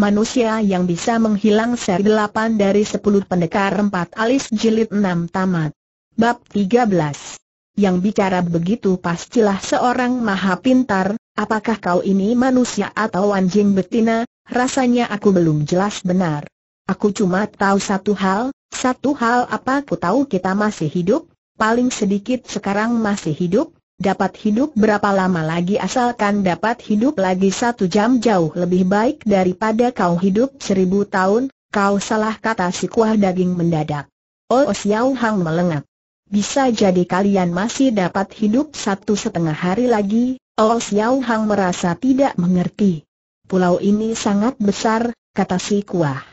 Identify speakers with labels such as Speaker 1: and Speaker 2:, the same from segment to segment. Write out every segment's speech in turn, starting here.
Speaker 1: manusia yang bisa menghilang seri 8 dari 10 pendekar 4 alis jilid 6 tamat. Bab 13 Yang bicara begitu pastilah seorang maha pintar, apakah kau ini manusia atau anjing betina, rasanya aku belum jelas benar. Aku cuma tahu satu hal, satu hal apa aku tahu kita masih hidup, paling sedikit sekarang masih hidup, dapat hidup berapa lama lagi asalkan dapat hidup lagi satu jam jauh lebih baik daripada kau hidup seribu tahun, kau salah kata si kuah daging mendadak. Oh Xiao Hang melengak. Bisa jadi kalian masih dapat hidup satu setengah hari lagi, Oh Xiao Hang merasa tidak mengerti. Pulau ini sangat besar, kata si kuah.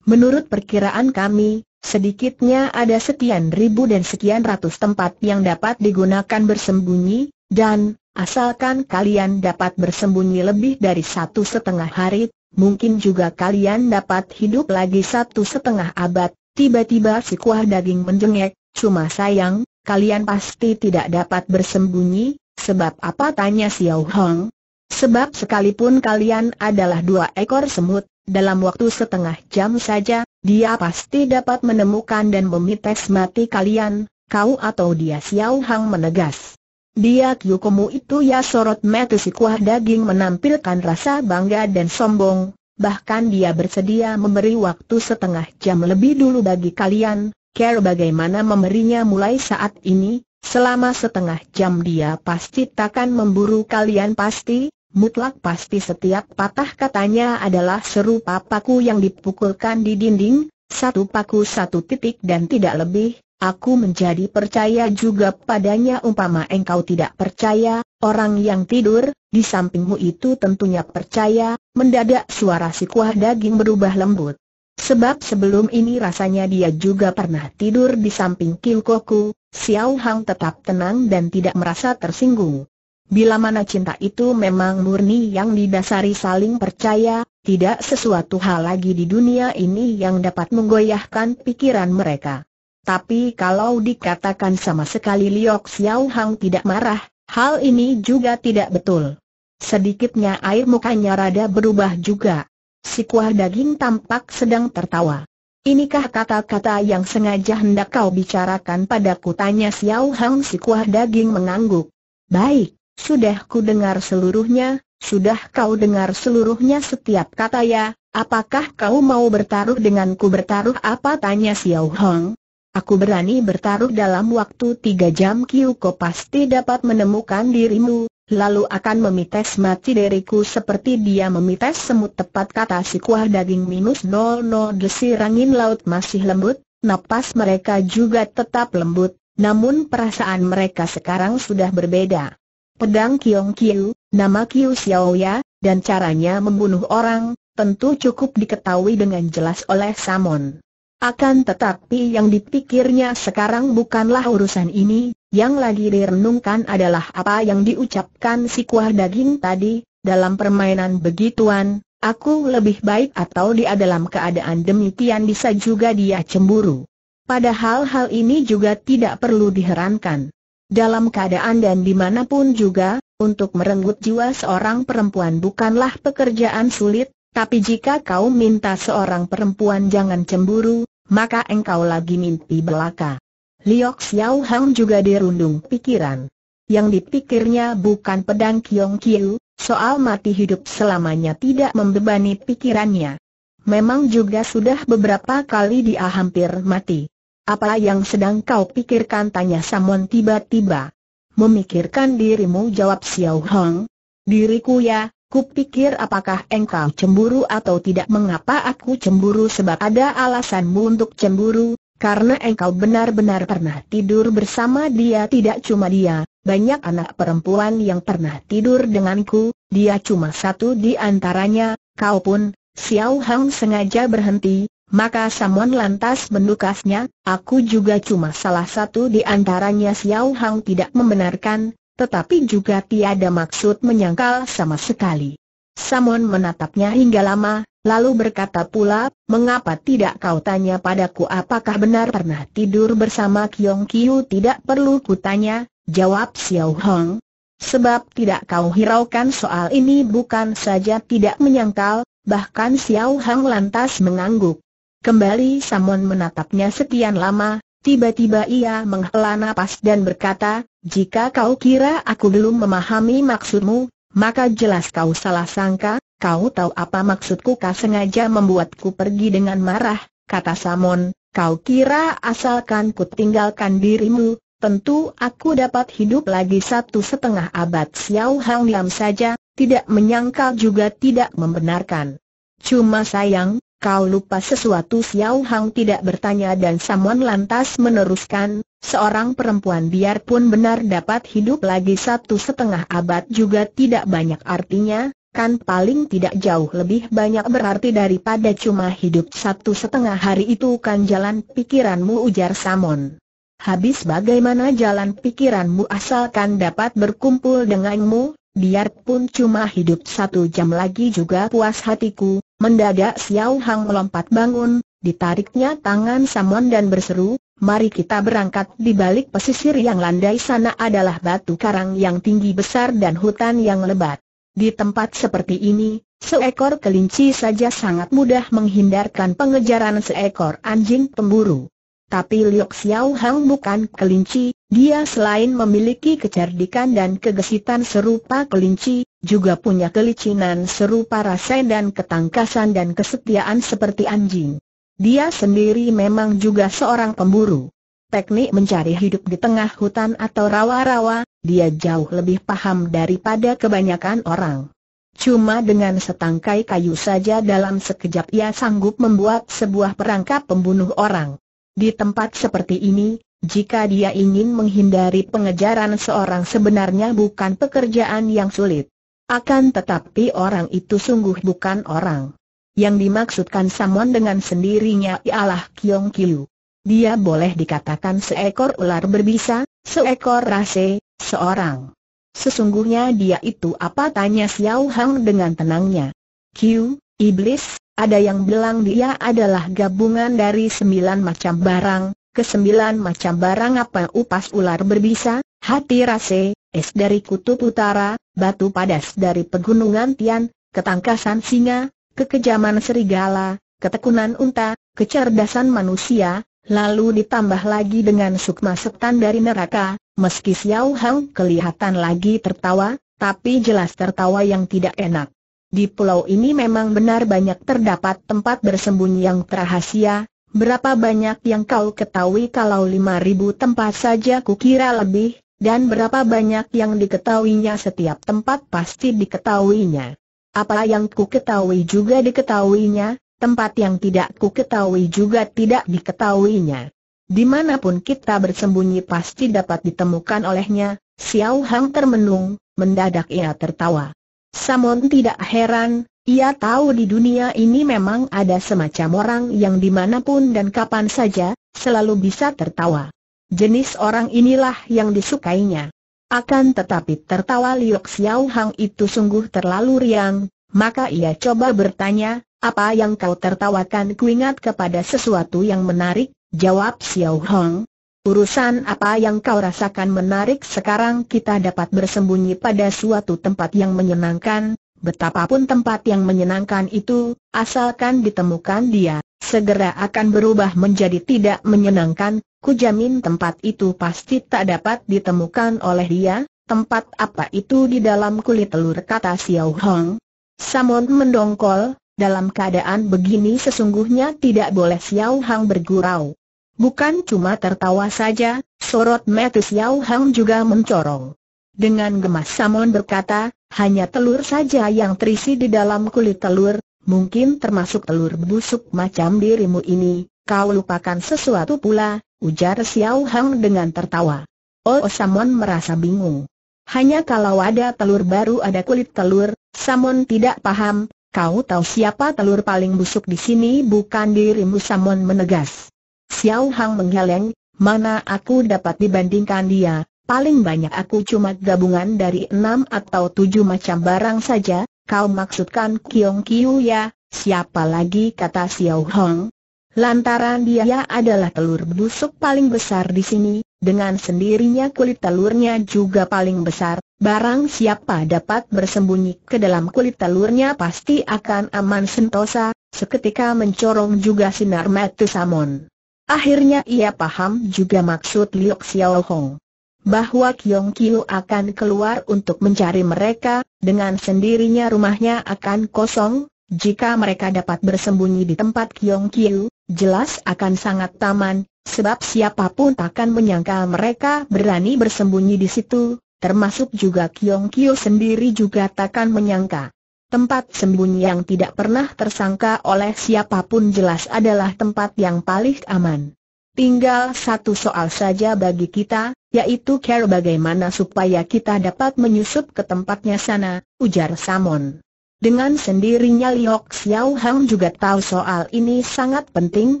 Speaker 1: Menurut perkiraan kami, Sedikitnya ada sekian ribu dan sekian ratus tempat yang dapat digunakan bersembunyi, dan, asalkan kalian dapat bersembunyi lebih dari satu setengah hari, mungkin juga kalian dapat hidup lagi satu setengah abad. Tiba-tiba si kuah daging menjengek, cuma sayang, kalian pasti tidak dapat bersembunyi, sebab apa tanya Xiao Hong? Sebab sekalipun kalian adalah dua ekor semut, dalam waktu setengah jam saja, dia pasti dapat menemukan dan memites mati kalian, kau atau dia Xiao Hang menegas. Dia Kyukomu itu ya sorot mata si kuah daging menampilkan rasa bangga dan sombong, bahkan dia bersedia memberi waktu setengah jam lebih dulu bagi kalian, care bagaimana memberinya mulai saat ini, selama setengah jam dia pasti takkan memburu kalian pasti, Mutlak pasti setiap patah katanya adalah seru papaku yang dipukulkan di dinding, satu paku satu titik dan tidak lebih, aku menjadi percaya juga padanya umpama engkau tidak percaya, orang yang tidur, di sampingmu itu tentunya percaya, mendadak suara si kuah daging berubah lembut. Sebab sebelum ini rasanya dia juga pernah tidur di samping Kilkoku, Xiao Hang tetap tenang dan tidak merasa tersinggung. Bila mana cinta itu memang murni yang didasari saling percaya, tidak sesuatu hal lagi di dunia ini yang dapat menggoyahkan pikiran mereka. Tapi kalau dikatakan sama sekali Liok Xiao Hang tidak marah, hal ini juga tidak betul. Sedikitnya air mukanya rada berubah juga. Si kuah daging tampak sedang tertawa. Inikah kata-kata yang sengaja hendak kau bicarakan padaku tanya Xiao Hang si kuah daging mengangguk. Baik, sudah ku dengar seluruhnya, sudah kau dengar seluruhnya setiap kata ya, apakah kau mau bertaruh denganku bertaruh apa? Tanya Xiao Hong? Aku berani bertaruh dalam waktu tiga jam Kyuko pasti dapat menemukan dirimu, lalu akan memites mati diriku seperti dia memites semut. Tepat kata si kuah daging minus 00 desir angin laut masih lembut, napas mereka juga tetap lembut, namun perasaan mereka sekarang sudah berbeda pedang Kiong Kiu, nama Kiu Xiaoya, dan caranya membunuh orang, tentu cukup diketahui dengan jelas oleh Samon. Akan tetapi yang dipikirnya sekarang bukanlah urusan ini, yang lagi direnungkan adalah apa yang diucapkan si kuah daging tadi, dalam permainan begituan, aku lebih baik atau dia dalam keadaan demikian bisa juga dia cemburu. Padahal hal ini juga tidak perlu diherankan dalam keadaan dan di mana pun juga, untuk merenggut jiwa seorang perempuan bukanlah pekerjaan sulit, tapi jika kau minta seorang perempuan jangan cemburu, maka engkau lagi mimpi belaka. Liok Xiao Hang juga dirundung pikiran. Yang dipikirnya bukan pedang Kiong Kiu, soal mati hidup selamanya tidak membebani pikirannya. Memang juga sudah beberapa kali dia hampir mati. Apa yang sedang kau pikirkan? Tanya Samon tiba-tiba. Memikirkan dirimu jawab Xiao Hong. Diriku ya, kupikir apakah engkau cemburu atau tidak. Mengapa aku cemburu? Sebab ada alasanmu untuk cemburu, karena engkau benar-benar pernah tidur bersama dia. Tidak cuma dia, banyak anak perempuan yang pernah tidur denganku, dia cuma satu di antaranya, kau pun, Xiao Hang sengaja berhenti, maka Samuan lantas mendukasnya, aku juga cuma salah satu di antaranya Xiao Hang tidak membenarkan, tetapi juga tiada maksud menyangkal sama sekali. Samuan menatapnya hingga lama, lalu berkata pula, mengapa tidak kau tanya padaku apakah benar pernah tidur bersama Kiong Kiu tidak perlu kutanya, jawab Xiao Hong. Sebab tidak kau hiraukan soal ini bukan saja tidak menyangkal, bahkan Xiao Hang lantas mengangguk. Kembali Samon menatapnya sekian lama, tiba-tiba ia menghela napas dan berkata, jika kau kira aku belum memahami maksudmu, maka jelas kau salah sangka, kau tahu apa maksudku kau sengaja membuatku pergi dengan marah, kata Samon, kau kira asalkan ku tinggalkan dirimu, tentu aku dapat hidup lagi satu setengah abad Xiao Hang diam saja, tidak menyangkal juga tidak membenarkan. Cuma sayang, kau lupa sesuatu Xiao Hang tidak bertanya dan Samuan lantas meneruskan, seorang perempuan biarpun benar dapat hidup lagi satu setengah abad juga tidak banyak artinya, kan paling tidak jauh lebih banyak berarti daripada cuma hidup satu setengah hari itu kan jalan pikiranmu ujar Samon. Habis bagaimana jalan pikiranmu asalkan dapat berkumpul denganmu, Biarpun cuma hidup satu jam lagi juga puas hatiku, mendadak Xiao Hang melompat bangun, ditariknya tangan Samon dan berseru, mari kita berangkat di balik pesisir yang landai sana adalah batu karang yang tinggi besar dan hutan yang lebat. Di tempat seperti ini, seekor kelinci saja sangat mudah menghindarkan pengejaran seekor anjing pemburu. Tapi Liok Xiao Hang bukan kelinci, dia selain memiliki kecerdikan dan kegesitan serupa kelinci, juga punya kelicinan serupa rasa dan ketangkasan dan kesetiaan seperti anjing. Dia sendiri memang juga seorang pemburu. Teknik mencari hidup di tengah hutan atau rawa-rawa, dia jauh lebih paham daripada kebanyakan orang. Cuma dengan setangkai kayu saja dalam sekejap ia sanggup membuat sebuah perangkap pembunuh orang. Di tempat seperti ini, jika dia ingin menghindari pengejaran seorang sebenarnya bukan pekerjaan yang sulit. Akan tetapi orang itu sungguh bukan orang. Yang dimaksudkan Samon dengan sendirinya ialah Kiong Kiu. Dia boleh dikatakan seekor ular berbisa, seekor rase, seorang. Sesungguhnya dia itu apa tanya Xiao Hang dengan tenangnya. Kiu, iblis, ada yang bilang dia adalah gabungan dari sembilan macam barang, kesembilan macam barang apa upas ular berbisa, hati rase, es dari kutub utara, batu padas dari pegunungan Tian, ketangkasan singa, kekejaman serigala, ketekunan unta, kecerdasan manusia, lalu ditambah lagi dengan sukma setan dari neraka, meski Xiao Hang kelihatan lagi tertawa, tapi jelas tertawa yang tidak enak. Di pulau ini memang benar banyak terdapat tempat bersembunyi yang rahasia, berapa banyak yang kau ketahui kalau lima ribu tempat saja kukira lebih, dan berapa banyak yang diketahuinya setiap tempat pasti diketahuinya. Apa yang ku ketahui juga diketahuinya, tempat yang tidak ku ketahui juga tidak diketahuinya. Di mana pun kita bersembunyi pasti dapat ditemukan olehnya, Xiao Hang termenung, mendadak ia tertawa. Samon tidak heran, ia tahu di dunia ini memang ada semacam orang yang di mana pun dan kapan saja, selalu bisa tertawa. Jenis orang inilah yang disukainya. Akan tetapi tertawa Liok Xiao Hang itu sungguh terlalu riang, maka ia coba bertanya, apa yang kau tertawakan kuingat kepada sesuatu yang menarik, jawab Xiao Hang, Urusan apa yang kau rasakan menarik sekarang kita dapat bersembunyi pada suatu tempat yang menyenangkan, betapapun tempat yang menyenangkan itu, asalkan ditemukan dia, segera akan berubah menjadi tidak menyenangkan, kujamin tempat itu pasti tak dapat ditemukan oleh dia, tempat apa itu di dalam kulit telur kata Xiao Hong. Samon mendongkol, dalam keadaan begini sesungguhnya tidak boleh Xiao Hang bergurau. Bukan cuma tertawa saja, sorot mata Xiao Hang juga mencorong. Dengan gemas Samon berkata, hanya telur saja yang terisi di dalam kulit telur, mungkin termasuk telur busuk macam dirimu ini, kau lupakan sesuatu pula, ujar Xiao Hang dengan tertawa. Oh Samon merasa bingung. Hanya kalau ada telur baru ada kulit telur, Samon tidak paham, kau tahu siapa telur paling busuk di sini bukan dirimu Samon menegas. Xiao Hang menggeleng, mana aku dapat dibandingkan dia, paling banyak aku cuma gabungan dari enam atau tujuh macam barang saja, kau maksudkan Kiong Kiu ya, siapa lagi kata Xiao Hang? Lantaran dia adalah telur busuk paling besar di sini, dengan sendirinya kulit telurnya juga paling besar, Barang siapa dapat bersembunyi ke dalam kulit telurnya pasti akan aman sentosa, seketika mencorong juga sinar mata Samon. Akhirnya ia paham juga maksud Liok Xiao Hong. Bahwa Kiong Kiu akan keluar untuk mencari mereka, dengan sendirinya rumahnya akan kosong, jika mereka dapat bersembunyi di tempat Kiong Kiu, jelas akan sangat taman, sebab siapa pun takkan menyangka mereka berani bersembunyi di situ, termasuk juga Kiong Kiu sendiri juga takkan menyangka. Tempat sembunyi yang tidak pernah tersangka oleh siapa pun jelas adalah tempat yang paling aman. Tinggal satu soal saja bagi kita, yaitu care bagaimana supaya kita dapat menyusup ke tempatnya sana, ujar Samon. Dengan sendirinya Liok Xiao Hang juga tahu soal ini sangat penting,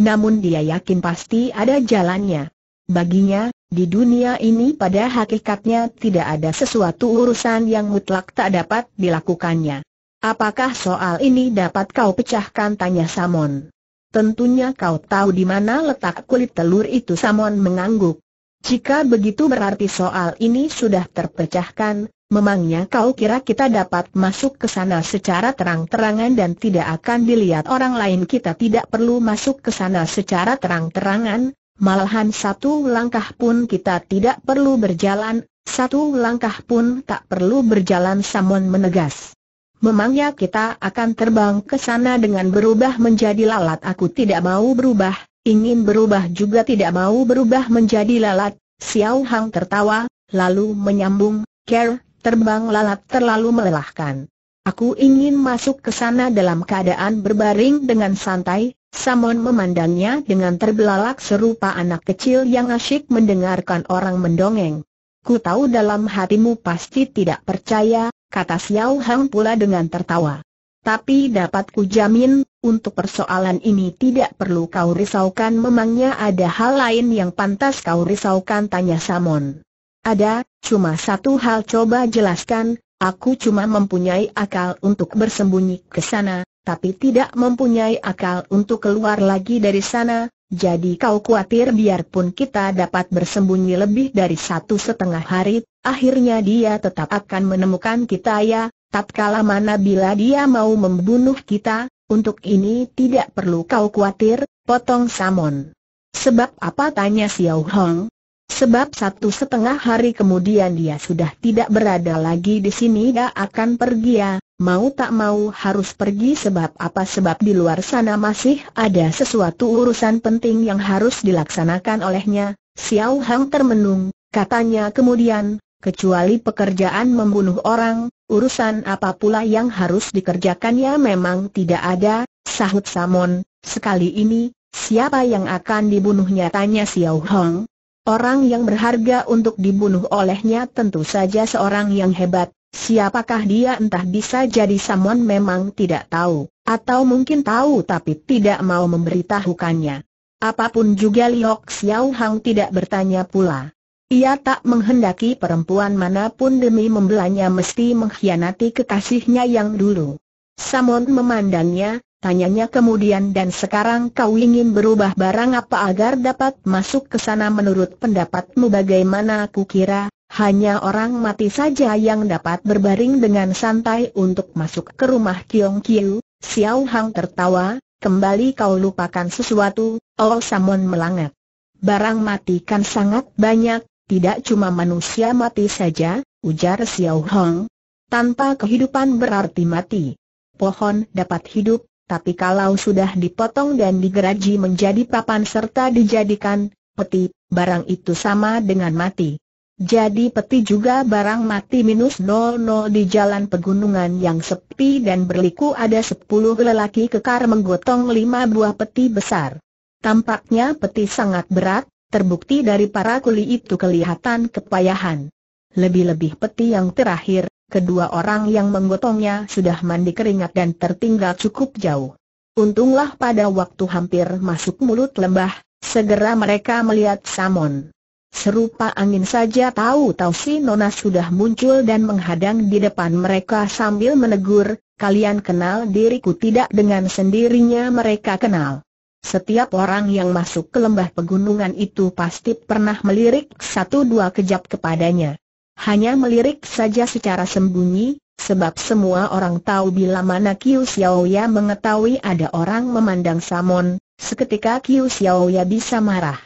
Speaker 1: namun dia yakin pasti ada jalannya. Baginya, di dunia ini pada hakikatnya tidak ada sesuatu urusan yang mutlak tak dapat dilakukannya. Apakah soal ini dapat kau pecahkan tanya Samon? Tentunya kau tahu di mana letak kulit telur itu Samon mengangguk. Jika begitu berarti soal ini sudah terpecahkan, Memangnya kau kira kita dapat masuk ke sana secara terang-terangan dan tidak akan dilihat orang lain kita tidak perlu masuk ke sana secara terang-terangan, malahan satu langkah pun kita tidak perlu berjalan, satu langkah pun tak perlu berjalan Samon menegas. Memangnya kita akan terbang ke sana dengan berubah menjadi lalat aku tidak mau berubah, ingin berubah juga tidak mau berubah menjadi lalat, Xiao Hang tertawa, lalu menyambung, Care, terbang lalat terlalu melelahkan. Aku ingin masuk ke sana dalam keadaan berbaring dengan santai, Samon memandangnya dengan terbelalak serupa anak kecil yang asyik mendengarkan orang mendongeng. Ku tahu dalam hatimu pasti tidak percaya, kata Xiao Hang pula dengan tertawa. Tapi dapat ku jamin, untuk persoalan ini tidak perlu kau risaukan memangnya ada hal lain yang pantas kau risaukan tanya Samon. Ada, cuma satu hal coba jelaskan, aku cuma mempunyai akal untuk bersembunyi ke sana, tapi tidak mempunyai akal untuk keluar lagi dari sana, jadi kau khawatir biarpun kita dapat bersembunyi lebih dari satu setengah hari, akhirnya dia tetap akan menemukan kita ya, tatkala mana bila dia mau membunuh kita, untuk ini tidak perlu kau khawatir, potong Samon. Sebab apa? Tanya Xiao Hong, Sebab satu setengah hari kemudian dia sudah tidak berada lagi di sini dia akan pergi ya, mau tak mau harus pergi sebab apa? Sebab di luar sana masih ada sesuatu urusan penting yang harus dilaksanakan olehnya, Xiao Hang termenung, katanya kemudian, kecuali pekerjaan membunuh orang, urusan apa pula yang harus dikerjakannya memang tidak ada, sahut Samon, sekali ini, siapa yang akan dibunuhnya? tanya Xiao Hong, Orang yang berharga untuk dibunuh olehnya tentu saja seorang yang hebat, siapakah dia entah bisa jadi Samon memang tidak tahu, atau mungkin tahu tapi tidak mau memberitahukannya. Apa pun juga Liok Xiao Hang tidak bertanya pula. Ia tak menghendaki perempuan mana pun demi membelanya mesti mengkhianati kekasihnya yang dulu. Samon memandangnya, Tanyanya kemudian dan sekarang kau ingin berubah barang apa agar dapat masuk ke sana menurut pendapatmu bagaimana aku kira, hanya orang mati saja yang dapat berbaring dengan santai untuk masuk ke rumah Kiong Kiu, Xiao Hang tertawa, kembali kau lupakan sesuatu, Oh Samon melangat. Barang mati kan sangat banyak, tidak cuma manusia mati saja, ujar Xiao Hong. Tanpa kehidupan berarti mati. Pohon dapat hidup, tapi kalau sudah dipotong dan digeraji menjadi papan serta dijadikan peti, barang itu sama dengan mati. Jadi peti juga barang mati minus 00 di jalan pegunungan yang sepi dan berliku ada 10 lelaki kekar menggotong lima buah peti besar. Tampaknya peti sangat berat, terbukti dari para kuli itu kelihatan kepayahan. Lebih-lebih peti yang terakhir, kedua orang yang menggotongnya sudah mandi keringat dan tertinggal cukup jauh. Untunglah pada waktu hampir masuk mulut lembah, segera mereka melihat Samon. Serupa angin saja tahu-tahu si Nona sudah muncul dan menghadang di depan mereka sambil menegur, kalian kenal diriku tidak dengan sendirinya mereka kenal. Setiap orang yang masuk ke lembah pegunungan itu pasti pernah melirik satu dua kejap kepadanya. Hanya melirik saja secara sembunyi, sebab semua orang tahu bila mana Kiu Xiaoya mengetahui ada orang memandang Samon, seketika Kiu Xiaoya bisa marah.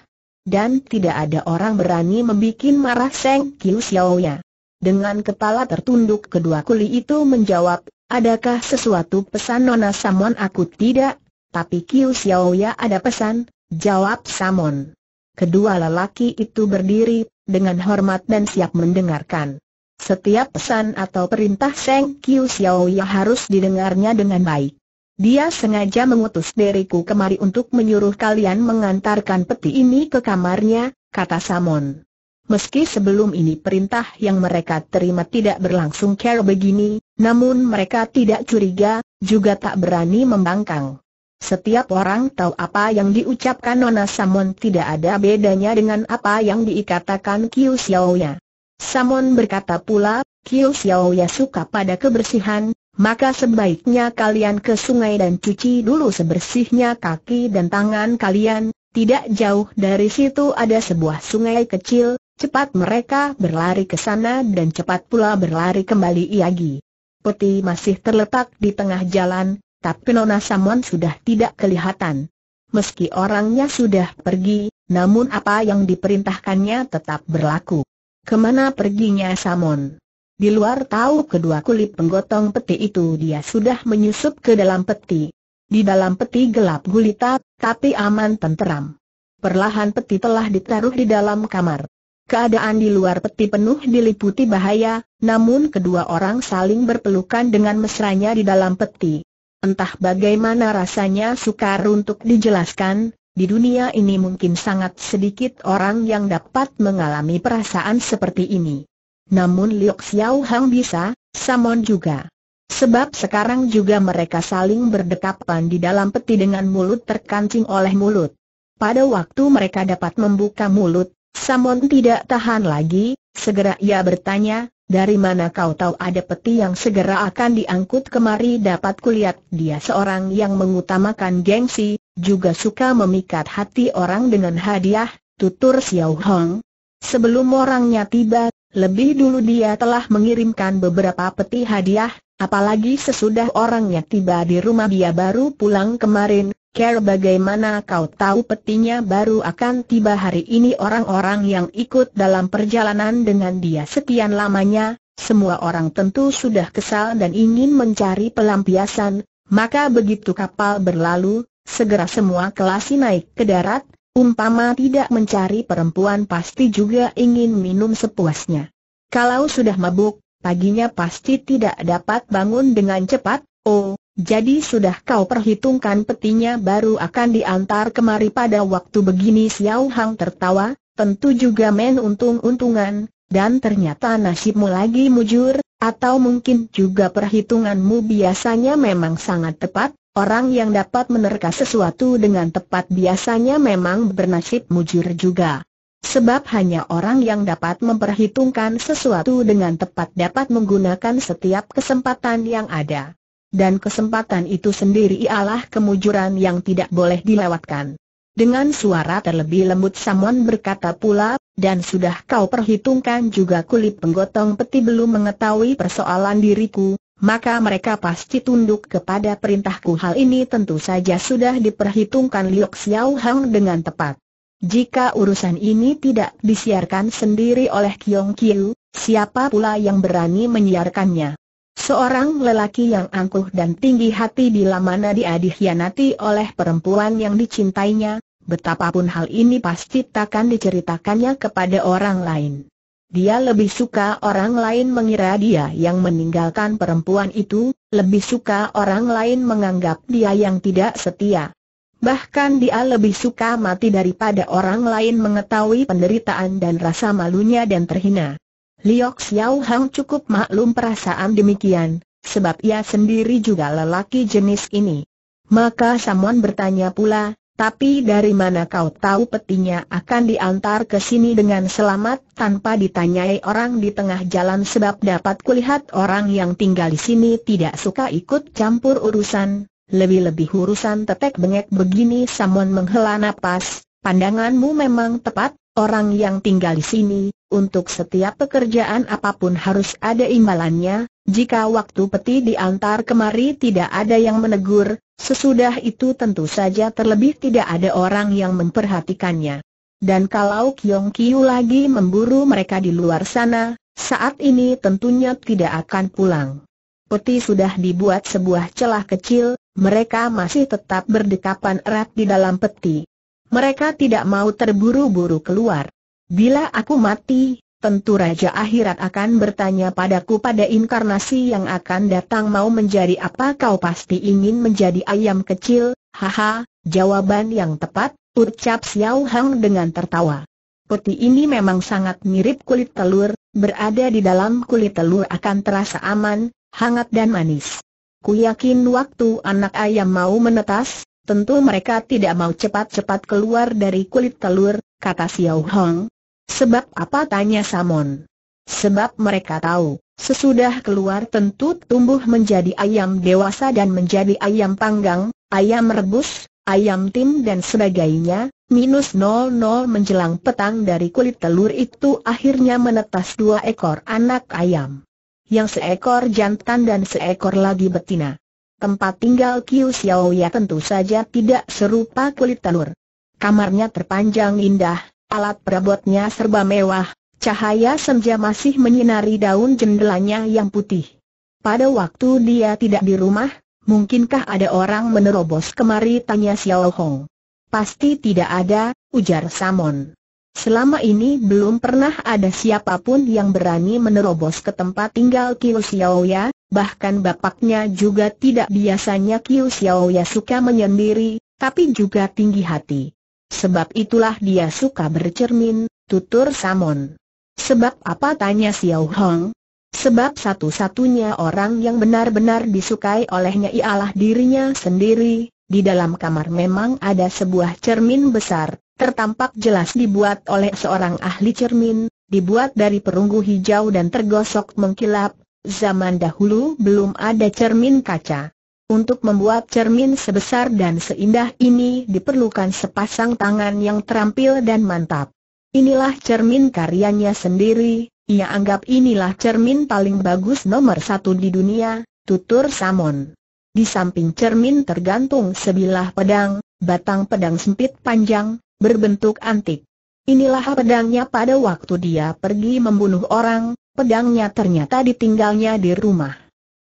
Speaker 1: Dan tidak ada orang berani membuat marah Seng Kiu Xiaoya. Dengan kepala tertunduk kedua kuli itu menjawab, adakah sesuatu pesan Nona Samon aku tidak, tapi Kiu Xiaoya ada pesan, jawab Samon. Kedua lelaki itu berdiri, dengan hormat dan siap mendengarkan. Setiap pesan atau perintah Seng Kiu Xiaoya harus didengarnya dengan baik. Dia sengaja mengutus diriku kemari untuk menyuruh kalian mengantarkan peti ini ke kamarnya, kata Samon. Meski sebelum ini perintah yang mereka terima tidak berlangsung care begini, namun mereka tidak curiga, juga tak berani membangkang. Setiap orang tahu apa yang diucapkan Nona Samon tidak ada bedanya dengan apa yang dikatakan Kiu Xiaoya. Samon berkata pula, Kiu Xiaoya suka pada kebersihan, maka sebaiknya kalian ke sungai dan cuci dulu sebersihnya kaki dan tangan kalian, tidak jauh dari situ ada sebuah sungai kecil, Cepat mereka berlari ke sana dan cepat pula berlari kembali Iagi. Peti masih terletak di tengah jalan, tapi Nona Samon sudah tidak kelihatan. Meski orangnya sudah pergi, namun apa yang diperintahkannya tetap berlaku. Ke mana perginya Samon? Di luar tahu kedua kulit penggotong peti itu dia sudah menyusup ke dalam peti. Di dalam peti gelap gulita, tapi aman tenteram. Perlahan peti telah ditaruh di dalam kamar. Keadaan di luar peti penuh diliputi bahaya, namun kedua orang saling berpelukan dengan mesranya di dalam peti. Entah bagaimana rasanya sukar untuk dijelaskan, di dunia ini mungkin sangat sedikit orang yang dapat mengalami perasaan seperti ini. Namun Liok Xiao Hang bisa, Samon juga. Sebab sekarang juga mereka saling berdekapan di dalam peti dengan mulut terkancing oleh mulut. Pada waktu mereka dapat membuka mulut, Samon tidak tahan lagi, segera ia bertanya, dari mana kau tahu ada peti yang segera akan diangkut kemari dapat kulihat dia seorang yang mengutamakan gengsi, juga suka memikat hati orang dengan hadiah, tutur Xiao Hong. Sebelum orangnya tiba, lebih dulu dia telah mengirimkan beberapa peti hadiah, apalagi sesudah orangnya tiba di rumah dia baru pulang kemarin, Care bagaimana kau tahu petinya baru akan tiba hari ini orang-orang yang ikut dalam perjalanan dengan dia sekian lamanya, semua orang tentu sudah kesal dan ingin mencari pelampiasan, maka begitu kapal berlalu, segera semua kelasi naik ke darat, umpama tidak mencari perempuan pasti juga ingin minum sepuasnya. Kalau sudah mabuk, paginya pasti tidak dapat bangun dengan cepat, oh, jadi sudah kau perhitungkan petinya baru akan diantar kemari pada waktu begini Xiao Hang tertawa, tentu juga main untung-untungan, dan ternyata nasibmu lagi mujur, atau mungkin juga perhitunganmu biasanya memang sangat tepat, orang yang dapat menerka sesuatu dengan tepat biasanya memang bernasib mujur juga. Sebab hanya orang yang dapat memperhitungkan sesuatu dengan tepat dapat menggunakan setiap kesempatan yang ada dan kesempatan itu sendiri ialah kemujuran yang tidak boleh dilewatkan. Dengan suara terlebih lembut Samon berkata pula, dan sudah kau perhitungkan juga kulit penggotong peti belum mengetahui persoalan diriku, maka mereka pasti tunduk kepada perintahku. Hal ini tentu saja sudah diperhitungkan Liok Xiao Hang dengan tepat. Jika urusan ini tidak disiarkan sendiri oleh Kiong Kiu, siapa pula yang berani menyiarkannya? Seorang lelaki yang angkuh dan tinggi hati bila mana dia dikhianati oleh perempuan yang dicintainya, betapapun hal ini pasti takkan diceritakannya kepada orang lain. Dia lebih suka orang lain mengira dia yang meninggalkan perempuan itu, lebih suka orang lain menganggap dia yang tidak setia. Bahkan dia lebih suka mati daripada orang lain mengetahui penderitaan dan rasa malunya dan terhina. Liok Xiao Hang cukup maklum perasaan demikian, sebab ia sendiri juga lelaki jenis ini. Maka Samuan bertanya pula, tapi dari mana kau tahu petinya akan diantar ke sini dengan selamat? tanpa ditanyai orang di tengah jalan sebab dapat kulihat orang yang tinggal di sini tidak suka ikut campur urusan, lebih-lebih urusan tetek bengek begini Samuan menghela napas, Pandanganmu memang tepat, orang yang tinggal di sini, untuk setiap pekerjaan apa pun harus ada imbalannya, jika waktu peti diantar kemari tidak ada yang menegur, sesudah itu tentu saja terlebih tidak ada orang yang memperhatikannya. Dan kalau Kiong Kiu lagi memburu mereka di luar sana, saat ini tentunya tidak akan pulang. Peti sudah dibuat sebuah celah kecil, mereka masih tetap berdekapan erat di dalam peti. Mereka tidak mau terburu-buru keluar. Bila aku mati, tentu Raja Akhirat akan bertanya padaku pada inkarnasi yang akan datang mau menjadi apa kau pasti ingin menjadi ayam kecil, haha, jawaban yang tepat, Ucap Xiao Hang dengan tertawa. Peti ini memang sangat mirip kulit telur, berada di dalam kulit telur akan terasa aman, hangat dan manis. Ku yakin waktu anak ayam mau menetas, tentu mereka tidak mau cepat-cepat keluar dari kulit telur, kata Xiao Hang. Sebab apa tanya Samon? Sebab mereka tahu, sesudah keluar tentu tumbuh menjadi ayam dewasa dan menjadi ayam panggang, ayam rebus, ayam tim dan sebagainya, minus 00 menjelang petang dari kulit telur itu akhirnya menetas dua ekor anak ayam. Yang seekor jantan dan seekor lagi betina. Tempat tinggal Kiu Xiao ya tentu saja tidak serupa kulit telur. Kamarnya terpanjang indah, alat perabotnya serba mewah, cahaya senja masih menyinari daun jendelanya yang putih. Pada waktu dia tidak di rumah, Mungkinkah ada orang menerobos kemari tanya Xiao Hong. Pasti tidak ada, ujar Samon. Selama ini belum pernah ada siapa pun yang berani menerobos ke tempat tinggal Kiu Xiao Ya, bahkan bapaknya juga tidak biasanya Kiu Xiao Ya suka menyendiri, tapi juga tinggi hati. Sebab itulah dia suka bercermin, tutur Samon. Sebab apa tanya Xiao Hong? Sebab satu-satunya orang yang benar-benar disukai olehnya ialah dirinya sendiri, di dalam kamar memang ada sebuah cermin besar, tertampak jelas dibuat oleh seorang ahli cermin, dibuat dari perunggu hijau dan tergosok mengkilap, zaman dahulu belum ada cermin kaca. Untuk membuat cermin sebesar dan seindah ini diperlukan sepasang tangan yang terampil dan mantap. Inilah cermin karyanya sendiri, ia anggap inilah cermin paling bagus nomor satu di dunia, tutur Samon. Di samping cermin tergantung sebilah pedang, batang pedang sempit panjang, berbentuk antik. Inilah pedangnya pada waktu dia pergi membunuh orang, pedangnya ternyata ditinggalnya di rumah.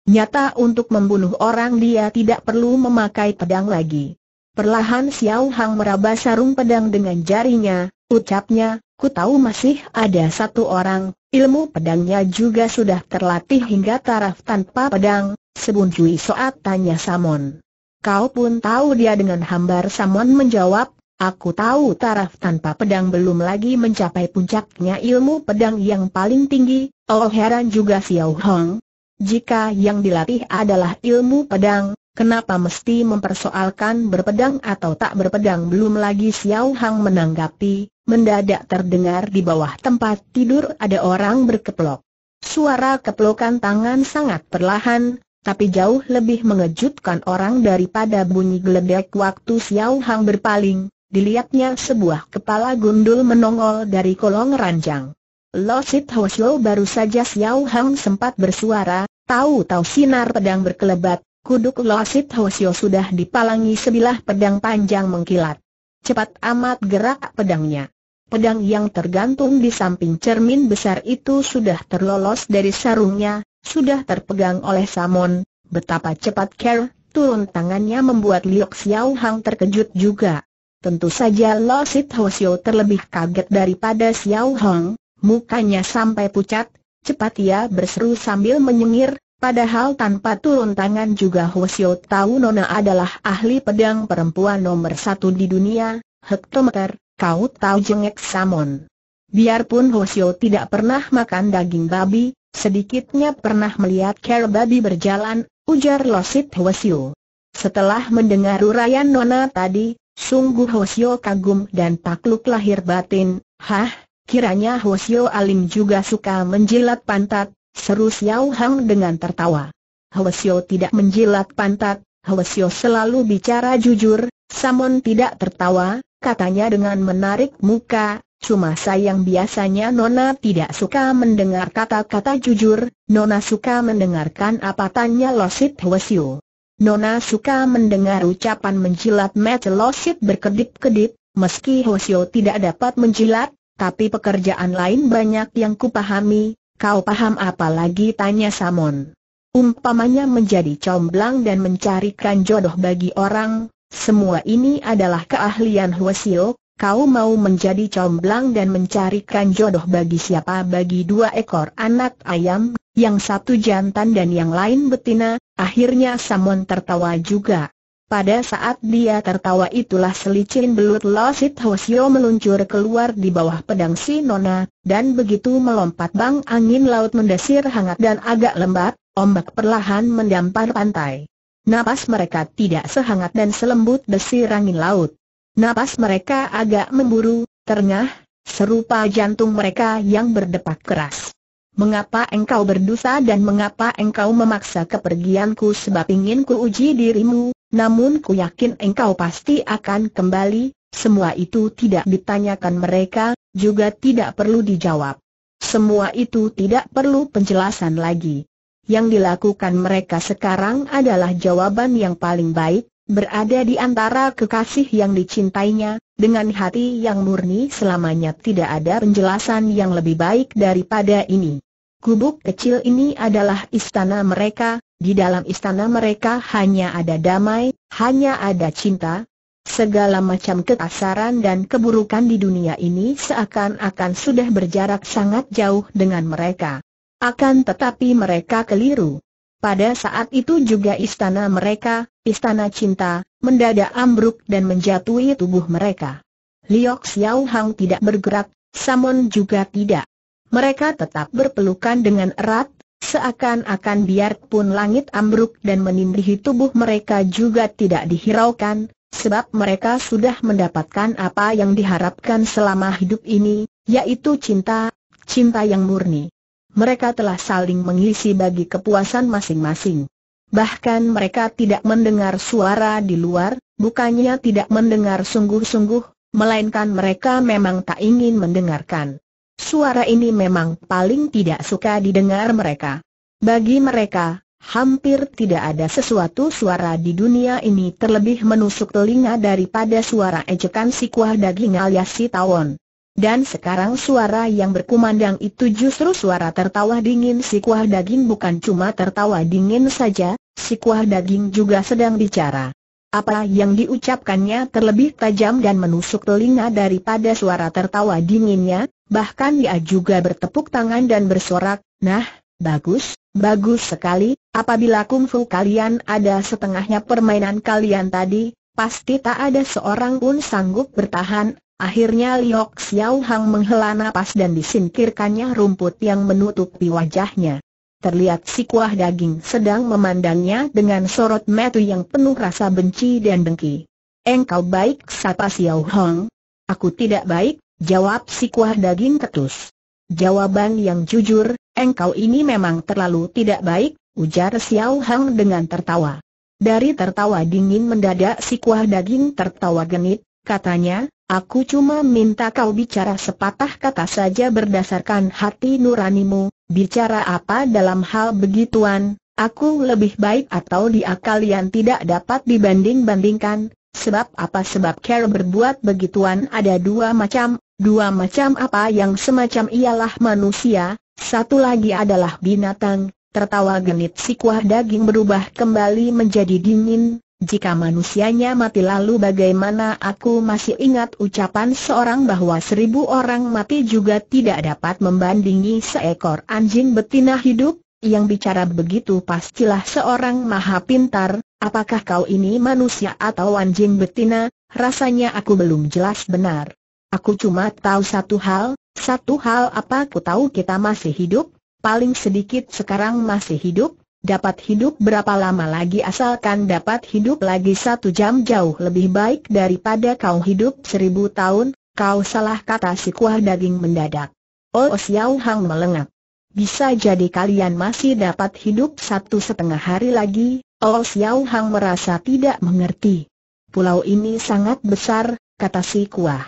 Speaker 1: Nyata untuk membunuh orang dia tidak perlu memakai pedang lagi. Perlahan Xiao Hang meraba sarung pedang dengan jarinya, ucapnya, ku tahu masih ada satu orang, Ilmu pedangnya juga sudah terlatih hingga taraf tanpa pedang, Sebun Cui Soat tanya Samon. Kau pun tahu dia dengan hambar Samon menjawab, Aku tahu taraf tanpa pedang belum lagi mencapai puncaknya ilmu pedang yang paling tinggi, oh heran juga Xiao Hong. Jika yang dilatih adalah ilmu pedang, kenapa mesti mempersoalkan berpedang atau tak berpedang belum lagi Xiao Hang menanggapi, Mendadak terdengar di bawah tempat tidur ada orang berkeplok. Suara keplokan tangan sangat perlahan, tapi jauh lebih mengejutkan orang daripada bunyi geledek waktu Xiao Hang berpaling. Dilihatnya sebuah kepala gundul menongol dari kolong ranjang. Losit Hosyo baru saja Xiao Hang sempat bersuara, tahu-tahu sinar pedang berkelebat, kuduk Losit Hosyo sudah dipalangi sebilah pedang panjang mengkilat. Cepat amat gerak pedangnya. Pedang yang tergantung di samping cermin besar itu sudah terlolos dari sarungnya, sudah terpegang oleh Samon. Betapa cepat Care, turun tangannya membuat Liok Xiao Hang terkejut juga. Tentu saja Lo Sit terlebih kaget daripada Xiao Hang, mukanya sampai pucat, cepat ia berseru sambil menyengir, padahal tanpa turun tangan juga Hosio tahu Nona adalah ahli pedang perempuan nomor satu di dunia, hektometer, Kau tahu jengek Samon. Biarpun Hosio tidak pernah makan daging babi, sedikitnya pernah melihat care babi berjalan, ujar Losit Hosio. Setelah mendengar uraian Nona tadi, sungguh Hosio kagum dan takluk lahir batin, hah, kiranya Hosio Alim juga suka menjilat pantat, seru Xiao Hang dengan tertawa. Hosio tidak menjilat pantat, Hosio selalu bicara jujur, Samon tidak tertawa, katanya dengan menarik muka, cuma sayang biasanya Nona tidak suka mendengar kata-kata jujur, Nona suka mendengarkan apa tanya Losit Hwasyo. Nona suka mendengar ucapan menjilat mata Losit berkedip-kedip, meski Hwasyo tidak dapat menjilat, tapi pekerjaan lain banyak yang kupahami, kau paham apa lagi? Tanya Samon. Umpamanya menjadi comblang dan mencarikan jodoh bagi orang, semua ini adalah keahlian Hwasyo, kau mau menjadi comblang dan mencarikan jodoh bagi siapa? Bagi dua ekor anak ayam, yang satu jantan dan yang lain betina, akhirnya Samon tertawa juga. Pada saat dia tertawa itulah selicin belut Losit Hwasyo meluncur keluar di bawah pedang si Nona, dan begitu melompat bang angin laut mendesir hangat dan agak lembat, ombak perlahan mendampar pantai. Napas mereka tidak sehangat dan selembut desir angin laut. Napas mereka agak memburu, terengah, serupa jantung mereka yang berdepak keras. Mengapa engkau berdosa dan mengapa engkau memaksa kepergianku sebab ingin ku uji dirimu, namun ku yakin engkau pasti akan kembali, semua itu tidak ditanyakan mereka, juga tidak perlu dijawab. Semua itu tidak perlu penjelasan lagi. Yang dilakukan mereka sekarang adalah jawaban yang paling baik, berada di antara kekasih yang dicintainya, dengan hati yang murni selamanya tidak ada penjelasan yang lebih baik daripada ini. Gubuk kecil ini adalah istana mereka, di dalam istana mereka hanya ada damai, hanya ada cinta. Segala macam kekasaran dan keburukan di dunia ini seakan-akan sudah berjarak sangat jauh dengan mereka. Akan tetapi mereka keliru. Pada saat itu juga istana mereka, istana cinta, mendadak ambruk dan menjatuhi tubuh mereka. Liok Xiao Hang tidak bergerak, Samon juga tidak. Mereka tetap berpelukan dengan erat, seakan-akan biarpun langit ambruk dan menimbrihi tubuh mereka juga tidak dihiraukan, sebab mereka sudah mendapatkan apa yang diharapkan selama hidup ini, yaitu cinta, cinta yang murni mereka telah saling mengisi bagi kepuasan masing-masing. Bahkan mereka tidak mendengar suara di luar, bukannya tidak mendengar sungguh-sungguh, melainkan mereka memang tak ingin mendengarkan. Suara ini memang paling tidak suka didengar mereka. Bagi mereka, hampir tidak ada sesuatu suara di dunia ini terlebih menusuk telinga daripada suara ejekan si kuah daging alias si tawon. Dan sekarang suara yang berkumandang itu justru suara tertawa dingin si kuah daging bukan cuma tertawa dingin saja, si kuah daging juga sedang bicara. Apa yang diucapkannya terlebih tajam dan menusuk telinga daripada suara tertawa dinginnya, bahkan dia juga bertepuk tangan dan bersorak, nah, bagus, bagus sekali, apabila kungfu kalian ada setengahnya permainan kalian tadi, pasti tak ada seorang pun sanggup bertahan, Akhirnya Liok Xiao Hang menghela napas dan disingkirkannya rumput yang menutupi wajahnya. Terlihat si kuah daging sedang memandangnya dengan sorot mata yang penuh rasa benci dan dengki. Engkau baik sapa Xiao Hang? Aku tidak baik, jawab si kuah daging ketus. Jawaban yang jujur, engkau ini memang terlalu tidak baik, ujar Xiao Hang dengan tertawa. Dari tertawa dingin mendadak si kuah daging tertawa genit, katanya, Aku cuma minta kau bicara sepatah kata saja berdasarkan hati nuranimu, bicara apa dalam hal begituan, aku lebih baik atau dia kalian tidak dapat dibanding-bandingkan, sebab apa? Sebab care berbuat begituan ada dua macam, dua macam apa? Yang semacam ialah manusia, satu lagi adalah binatang, tertawa genit si kuah daging berubah kembali menjadi dingin, jika manusianya mati lalu bagaimana? Aku masih ingat ucapan seorang bahwa seribu orang mati juga tidak dapat membandingi seekor anjing betina hidup, yang bicara begitu pastilah seorang maha pintar, apakah kau ini manusia atau anjing betina, rasanya aku belum jelas benar. Aku cuma tahu satu hal, satu hal apa? Aku tahu kita masih hidup, paling sedikit sekarang masih hidup, dapat hidup berapa lama lagi asalkan dapat hidup lagi satu jam jauh lebih baik daripada kau hidup seribu tahun, kau salah kata si kuah daging mendadak. Oh Xiao Hang melengak. Bisa jadi kalian masih dapat hidup satu setengah hari lagi, Oh Xiao Hang merasa tidak mengerti. Pulau ini sangat besar, kata si Kuah.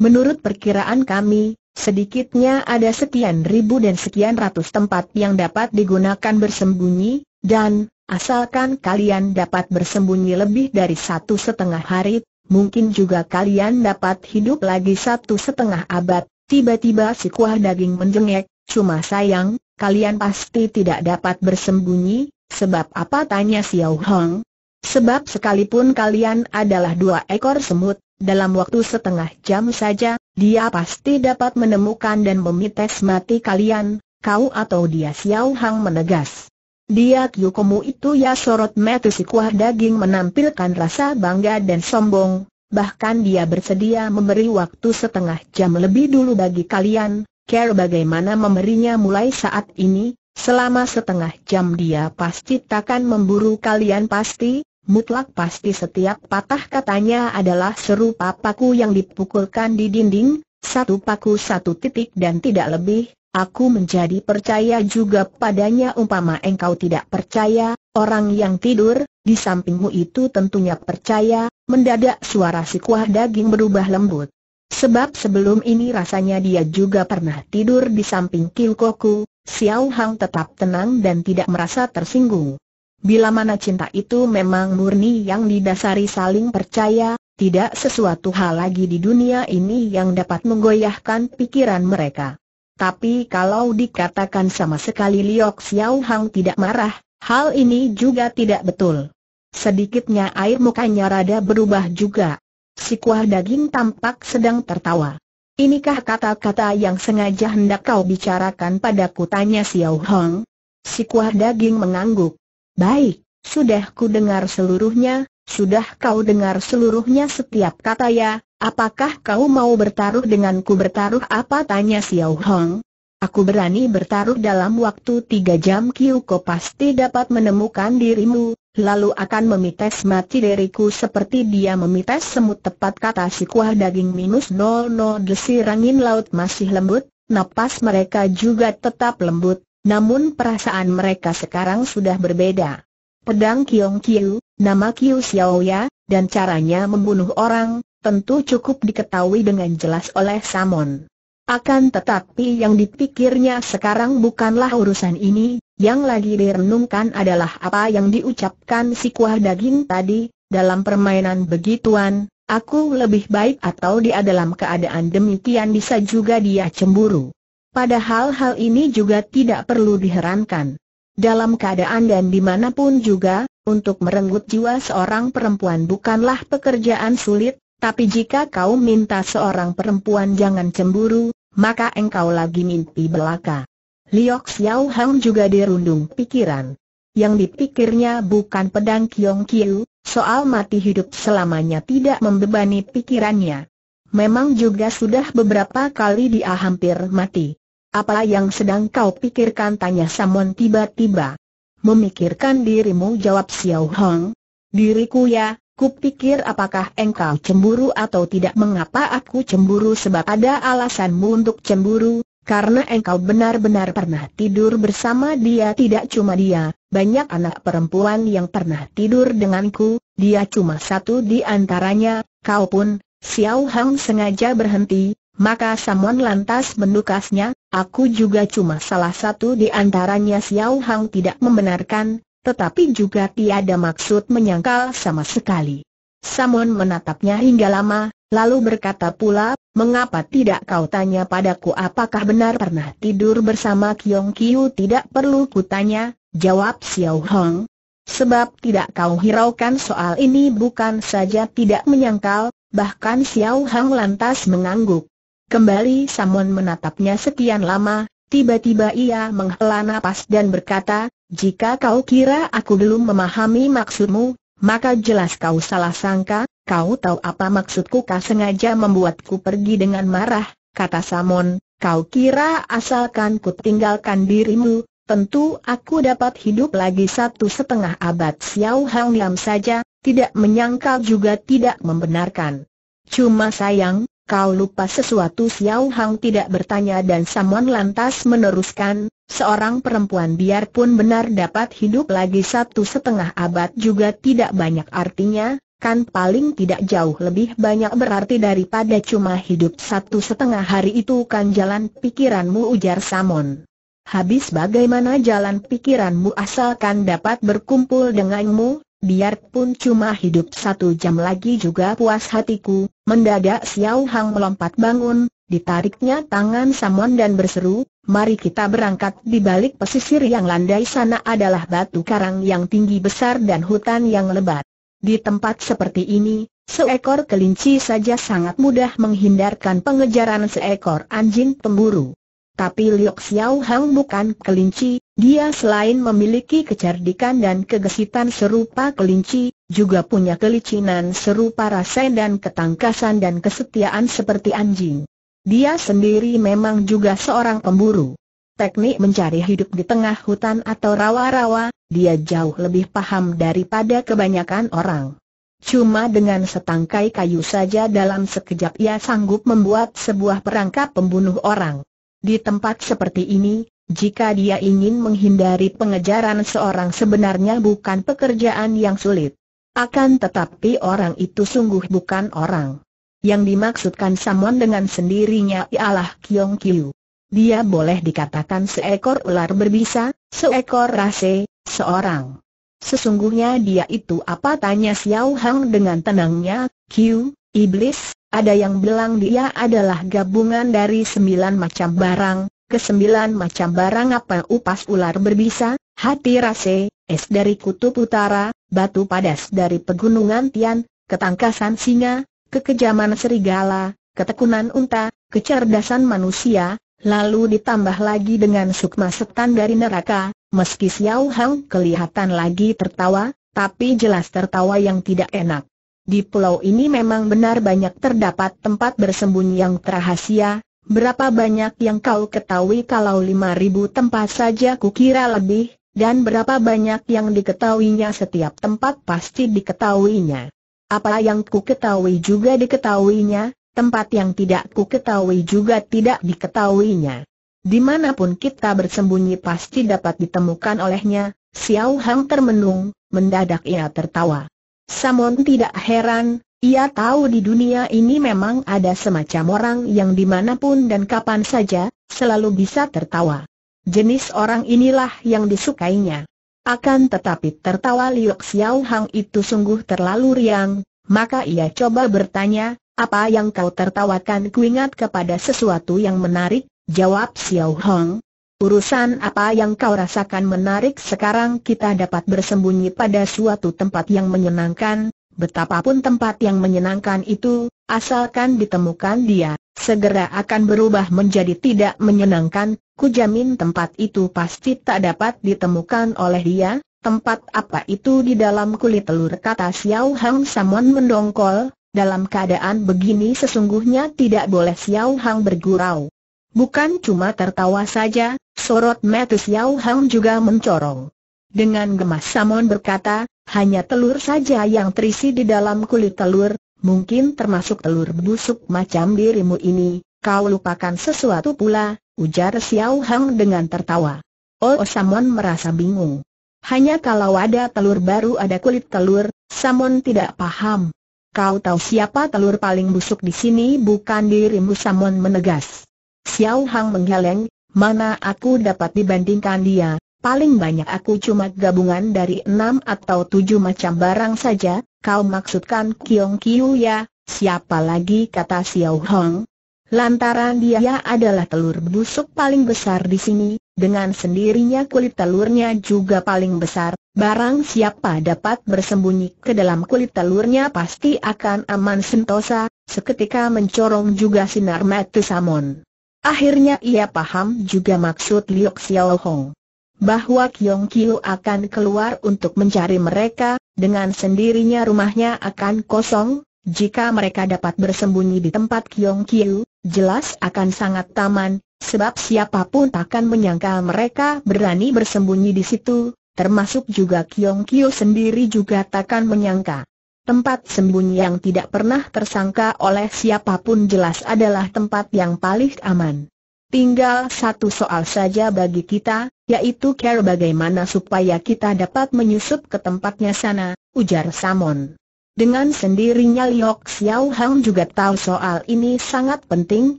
Speaker 1: Menurut perkiraan kami, sedikitnya ada sekian ribu dan sekian ratus tempat yang dapat digunakan bersembunyi, dan, asalkan kalian dapat bersembunyi lebih dari satu setengah hari, mungkin juga kalian dapat hidup lagi satu setengah abad. Tiba-tiba si kuah daging menjengek, cuma sayang, kalian pasti tidak dapat bersembunyi, sebab apa tanya Xiao Hong? Sebab sekalipun kalian adalah dua ekor semut, dalam waktu setengah jam saja, dia pasti dapat menemukan dan memites mati kalian, kau atau dia Xiao Hang menegas. Dia Kyukomu itu ya sorot mata si kuah daging menampilkan rasa bangga dan sombong, bahkan dia bersedia memberi waktu setengah jam lebih dulu bagi kalian, care bagaimana memberinya mulai saat ini, selama setengah jam dia pasti takkan memburu kalian pasti, mutlak pasti setiap patah katanya adalah serupa paku yang dipukulkan di dinding, satu paku satu titik dan tidak lebih, Aku menjadi percaya juga padanya umpama engkau tidak percaya, orang yang tidur, di sampingmu itu tentunya percaya, mendadak suara si kuah daging berubah lembut. Sebab sebelum ini rasanya dia juga pernah tidur di samping Kilkoku, Xiao Hang tetap tenang dan tidak merasa tersinggung. Bila mana cinta itu memang murni yang didasari saling percaya, tidak sesuatu hal lagi di dunia ini yang dapat menggoyahkan pikiran mereka. Tapi kalau dikatakan sama sekali Liok Xiao Hang tidak marah, hal ini juga tidak betul. Sedikitnya air mukanya rada berubah juga. Si kuah daging tampak sedang tertawa. Inikah kata-kata yang sengaja hendak kau bicarakan padaku tanya Xiao Hong? Si kuah daging mengangguk. Baik, sudah ku dengar seluruhnya, sudah kau dengar seluruhnya setiap kata ya, Apakah kau mau bertaruh denganku bertaruh apa? Tanya Xiao Hong? Aku berani bertaruh dalam waktu tiga jam Kyuko pasti dapat menemukan dirimu, lalu akan memites mati diriku seperti dia memites semut. Tepat kata si kuah daging minus 00 desir angin laut masih lembut, napas mereka juga tetap lembut, namun perasaan mereka sekarang sudah berbeda. Pedang Kiong Kiu, nama Kiu Xiao Ya, dan caranya membunuh orang, tentu cukup diketahui dengan jelas oleh Samon. Akan tetapi yang dipikirnya sekarang bukanlah urusan ini, yang lagi direnungkan adalah apa yang diucapkan si kuah daging tadi, dalam permainan begituan, aku lebih baik atau dia dalam keadaan demikian bisa juga dia cemburu. Padahal hal ini juga tidak perlu diherankan. Dalam keadaan dan di mana pun juga, untuk merenggut jiwa seorang perempuan bukanlah pekerjaan sulit, tapi jika kau minta seorang perempuan jangan cemburu, maka engkau lagi mimpi belaka. Liok Xiao Hang juga dirundung pikiran. Yang dipikirnya bukan pedang Kiong Kiu, soal mati hidup selamanya tidak membebani pikirannya. Memang juga sudah beberapa kali dia hampir mati. Apa yang sedang kau pikirkan? Tanya Samon tiba-tiba. Memikirkan dirimu jawab Xiao Hong. Diriku ya, Kupikir apakah engkau cemburu atau tidak. Mengapa aku cemburu? Sebab ada alasanmu untuk cemburu, karena engkau benar-benar pernah tidur bersama dia. Tidak cuma dia, banyak anak perempuan yang pernah tidur denganku, dia cuma satu di antaranya, kau pun, Xiao Hang sengaja berhenti, maka Samon lantas mendukasnya, aku juga cuma salah satu di antaranya Xiao Hang tidak membenarkan, tetapi juga tiada maksud menyangkal sama sekali. Samon menatapnya hingga lama, lalu berkata pula, mengapa tidak kau tanya padaku apakah benar pernah tidur bersama Kiong Kiu tidak perlu kutanya, jawab Xiao Hong. Sebab tidak kau hiraukan soal ini bukan saja tidak menyangkal, bahkan Xiao Hong lantas mengangguk. Kembali Samon menatapnya sekian lama, tiba-tiba ia menghela napas dan berkata, jika kau kira aku belum memahami maksudmu, maka jelas kau salah sangka, kau tahu apa maksudku kau sengaja membuatku pergi dengan marah, kata Samon, kau kira asalkan ku tinggalkan dirimu, tentu aku dapat hidup lagi satu setengah abad Xiao Hang diam saja, tidak menyangkal juga tidak membenarkan. Cuma sayang, kau lupa sesuatu Xiao Hang tidak bertanya dan Samon lantas meneruskan, Seorang perempuan biarpun benar dapat hidup lagi satu setengah abad juga tidak banyak artinya, kan paling tidak jauh lebih banyak berarti daripada cuma hidup satu setengah hari itu kan jalan pikiranmu ujar Samon. Habis bagaimana jalan pikiranmu asalkan dapat berkumpul denganmu, biarpun cuma hidup satu jam lagi juga puas hatiku, mendadak Xiao Hang melompat bangun, ditariknya tangan Samon dan berseru, mari kita berangkat di balik pesisir yang landai sana adalah batu karang yang tinggi besar dan hutan yang lebat. Di tempat seperti ini, seekor kelinci saja sangat mudah menghindarkan pengejaran seekor anjing pemburu. Tapi Liok Xiao Hang bukan kelinci, dia selain memiliki kecerdikan dan kegesitan serupa kelinci, juga punya kelicinan serupa rasa dan ketangkasan dan kesetiaan seperti anjing. Dia sendiri memang juga seorang pemburu. Teknik mencari hidup di tengah hutan atau rawa-rawa, dia jauh lebih paham daripada kebanyakan orang. Cuma dengan setangkai kayu saja dalam sekejap ia sanggup membuat sebuah perangkap pembunuh orang. Di tempat seperti ini, jika dia ingin menghindari pengejaran seorang sebenarnya bukan pekerjaan yang sulit. Akan tetapi orang itu sungguh bukan orang. Yang dimaksudkan Samon dengan sendirinya ialah Kiong Kiu. Dia boleh dikatakan seekor ular berbisa, seekor rase, seorang. Sesungguhnya dia itu apa tanya Xiao Hang dengan tenangnya, Kiu, iblis, ada yang bilang dia adalah gabungan dari sembilan macam barang, kesembilan macam barang apa upas ular berbisa, hati rase, es dari kutub utara, batu padas dari pegunungan Tian, ketangkasan singa, kekejaman serigala, ketekunan unta, kecerdasan manusia, lalu ditambah lagi dengan sukma setan dari neraka, meski Xiao Hang kelihatan lagi tertawa, tapi jelas tertawa yang tidak enak. Di pulau ini memang benar banyak terdapat tempat bersembunyi yang terahasia, berapa banyak yang kau ketahui kalau lima ribu tempat saja kukira lebih, dan berapa banyak yang diketahuinya setiap tempat pasti diketahuinya. Apa yang ku ketahui juga diketahuinya, tempat yang tidak ku ketahui juga tidak diketahuinya. Di mana pun kita bersembunyi pasti dapat ditemukan olehnya, Xiao Hang termenung, mendadak ia tertawa. Samon tidak heran, ia tahu di dunia ini memang ada semacam orang yang di mana pun dan kapan saja, selalu bisa tertawa. Jenis orang inilah yang disukainya. Akan tetapi tertawa Liok Xiao Hang itu sungguh terlalu riang, maka ia coba bertanya, apa yang kau tertawakan kuingat kepada sesuatu yang menarik, jawab Xiao Hang. Urusan apa yang kau rasakan menarik sekarang kita dapat bersembunyi pada suatu tempat yang menyenangkan, betapapun tempat yang menyenangkan itu, asalkan ditemukan dia, segera akan berubah menjadi tidak menyenangkan, kujamin tempat itu pasti tak dapat ditemukan oleh dia, tempat apa itu di dalam kulit telur? Kata Xiao Hang Samon mendongkol, dalam keadaan begini sesungguhnya tidak boleh Xiao Hang bergurau. Bukan cuma tertawa saja, sorot mata Xiao Hang juga mencorong. Dengan gemas Samon berkata, hanya telur saja yang terisi di dalam kulit telur, mungkin termasuk telur busuk macam dirimu ini, kau lupakan sesuatu pula, ujar Xiao Hang dengan tertawa. Oh Samon merasa bingung. Hanya kalau ada telur baru ada kulit telur, Samon tidak paham. Kau tahu siapa telur paling busuk di sini bukan dirimu Samon menegas. Xiao Hang menggeleng, mana aku dapat dibandingkan dia, paling banyak aku cuma gabungan dari enam atau tujuh macam barang saja, kau maksudkan Kiong Kiu ya, siapa lagi? kata Xiao Hang, Lantaran dia adalah telur busuk paling besar di sini, dengan sendirinya kulit telurnya juga paling besar, barang siapa dapat bersembunyi ke dalam kulit telurnya pasti akan aman sentosa, seketika mencorong juga sinar mata Samon. Akhirnya ia paham juga maksud Liok Xiao Hong. Bahwa Kiong Kiu akan keluar untuk mencari mereka, dengan sendirinya rumahnya akan kosong, jika mereka dapat bersembunyi di tempat Kiong Kiu, jelas akan sangat taman, sebab siapa pun takkan menyangka mereka berani bersembunyi di situ, termasuk juga Kiong Kiu sendiri juga takkan menyangka. Tempat sembunyi yang tidak pernah tersangka oleh siapa pun jelas adalah tempat yang paling aman. Tinggal satu soal saja bagi kita, yaitu care bagaimana supaya kita dapat menyusup ke tempatnya sana, ujar Samon. Dengan sendirinya Liok Xiao Hang juga tahu soal ini sangat penting,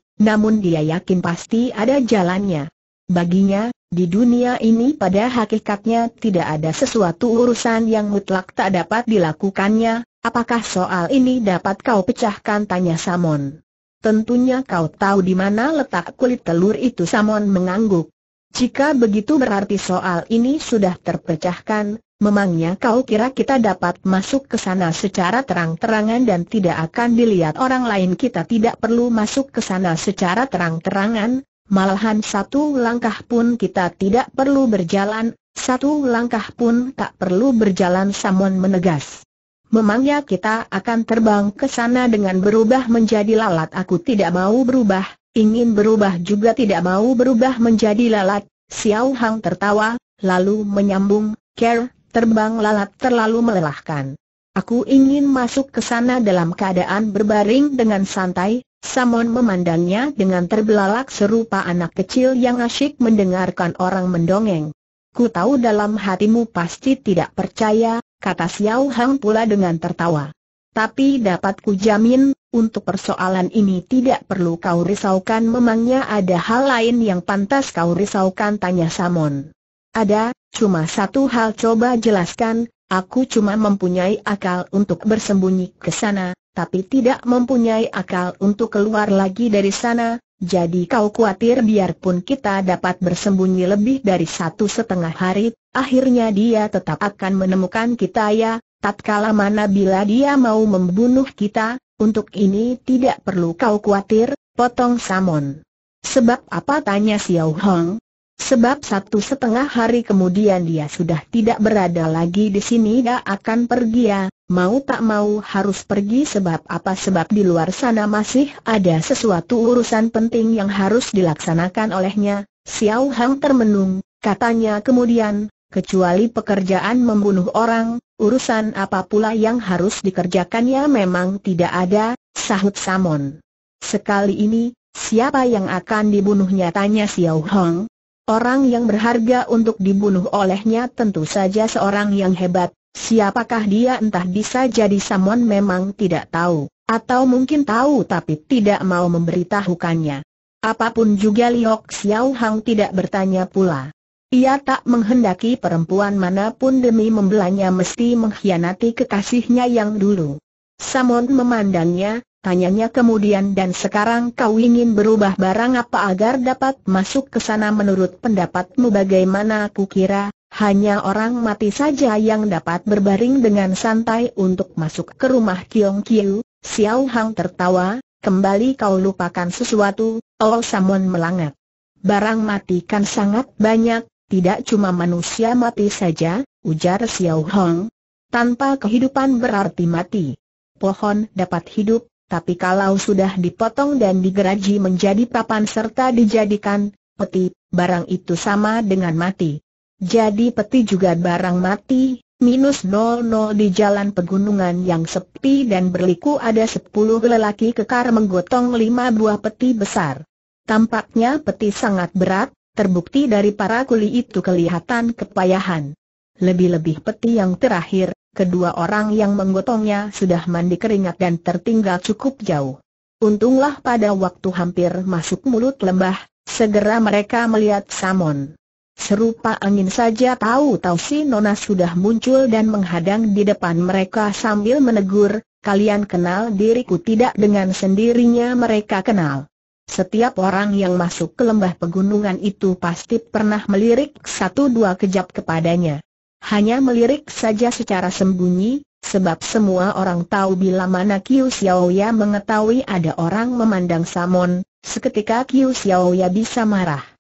Speaker 1: namun dia yakin pasti ada jalannya. Baginya, di dunia ini pada hakikatnya tidak ada sesuatu urusan yang mutlak tak dapat dilakukannya, apakah soal ini dapat kau pecahkan tanya Samon. Tentunya kau tahu di mana letak kulit telur itu Samon mengangguk. Jika begitu berarti soal ini sudah terpecahkan, Memangnya kau kira kita dapat masuk ke sana secara terang-terangan dan tidak akan dilihat orang lain kita tidak perlu masuk ke sana secara terang-terangan, malahan satu langkah pun kita tidak perlu berjalan, satu langkah pun tak perlu berjalan Samon menegas. Memangnya kita akan terbang ke sana dengan berubah menjadi lalat aku tidak mau berubah, ingin berubah juga tidak mau berubah menjadi lalat, Xiao Hang tertawa, lalu menyambung, Care, terbang lalat terlalu melelahkan. Aku ingin masuk ke sana dalam keadaan berbaring dengan santai, Samon memandangnya dengan terbelalak serupa anak kecil yang asyik mendengarkan orang mendongeng. Ku tahu dalam hatimu pasti tidak percaya, kata Xiao Hang pula dengan tertawa. Tapi dapat ku jamin, untuk persoalan ini tidak perlu kau risaukan memangnya ada hal lain yang pantas kau risaukan tanya Samon. Ada, cuma satu hal coba jelaskan, aku cuma mempunyai akal untuk bersembunyi ke sana, tapi tidak mempunyai akal untuk keluar lagi dari sana, jadi kau khawatir biarpun kita dapat bersembunyi lebih dari satu setengah hari, akhirnya dia tetap akan menemukan kita ya, tatkala mana bila dia mau membunuh kita, untuk ini tidak perlu kau khawatir, potong Samon. Sebab apa tanya Xiao Hong, Sebab satu setengah hari kemudian dia sudah tidak berada lagi di sini dia akan pergi ya, mau tak mau harus pergi sebab apa sebab di luar sana masih ada sesuatu urusan penting yang harus dilaksanakan olehnya, Xiao Hang termenung, katanya kemudian, kecuali pekerjaan membunuh orang, urusan apa pula yang harus dikerjakannya memang tidak ada, sahut Samon. Sekali ini, siapa yang akan dibunuhnya tanya Xiao Hong, Orang yang berharga untuk dibunuh olehnya tentu saja seorang yang hebat, siapakah dia entah bisa jadi Samon memang tidak tahu, atau mungkin tahu tapi tidak mau memberitahukannya. Apa pun juga Liok Xiao Hang tidak bertanya pula. Ia tak menghendaki perempuan mana pun demi membelanya mesti mengkhianati kekasihnya yang dulu. Samon memandangnya, Tanyanya kemudian dan sekarang kau ingin berubah barang apa agar dapat masuk ke sana menurut pendapatmu bagaimana aku kira, hanya orang mati saja yang dapat berbaring dengan santai untuk masuk ke rumah Kiong Kiu, Xiao Hang tertawa, kembali kau lupakan sesuatu, Oh Samon melangat. Barang mati kan sangat banyak, tidak cuma manusia mati saja, ujar Xiao Hong. Tanpa kehidupan berarti mati. Pohon dapat hidup, tapi kalau sudah dipotong dan digeraji menjadi papan serta dijadikan peti, barang itu sama dengan mati. Jadi peti juga barang mati, minus 00 di jalan pegunungan yang sepi dan berliku ada 10 lelaki kekar menggotong lima buah peti besar. Tampaknya peti sangat berat, terbukti dari para kuli itu kelihatan kepayahan. Lebih-lebih peti yang terakhir, kedua orang yang menggotongnya sudah mandi keringat dan tertinggal cukup jauh. Untunglah pada waktu hampir masuk mulut lembah, segera mereka melihat Samon. Serupa angin saja tahu-tahu si Nona sudah muncul dan menghadang di depan mereka sambil menegur, kalian kenal diriku tidak dengan sendirinya mereka kenal. Setiap orang yang masuk ke lembah pegunungan itu pasti pernah melirik satu dua kejap kepadanya. Hanya melirik saja secara sembunyi, sebab semua orang tahu bila mana Kiu Xiaoya mengetahui ada orang memandang Samon, seketika Kiu Xiaoya bisa marah.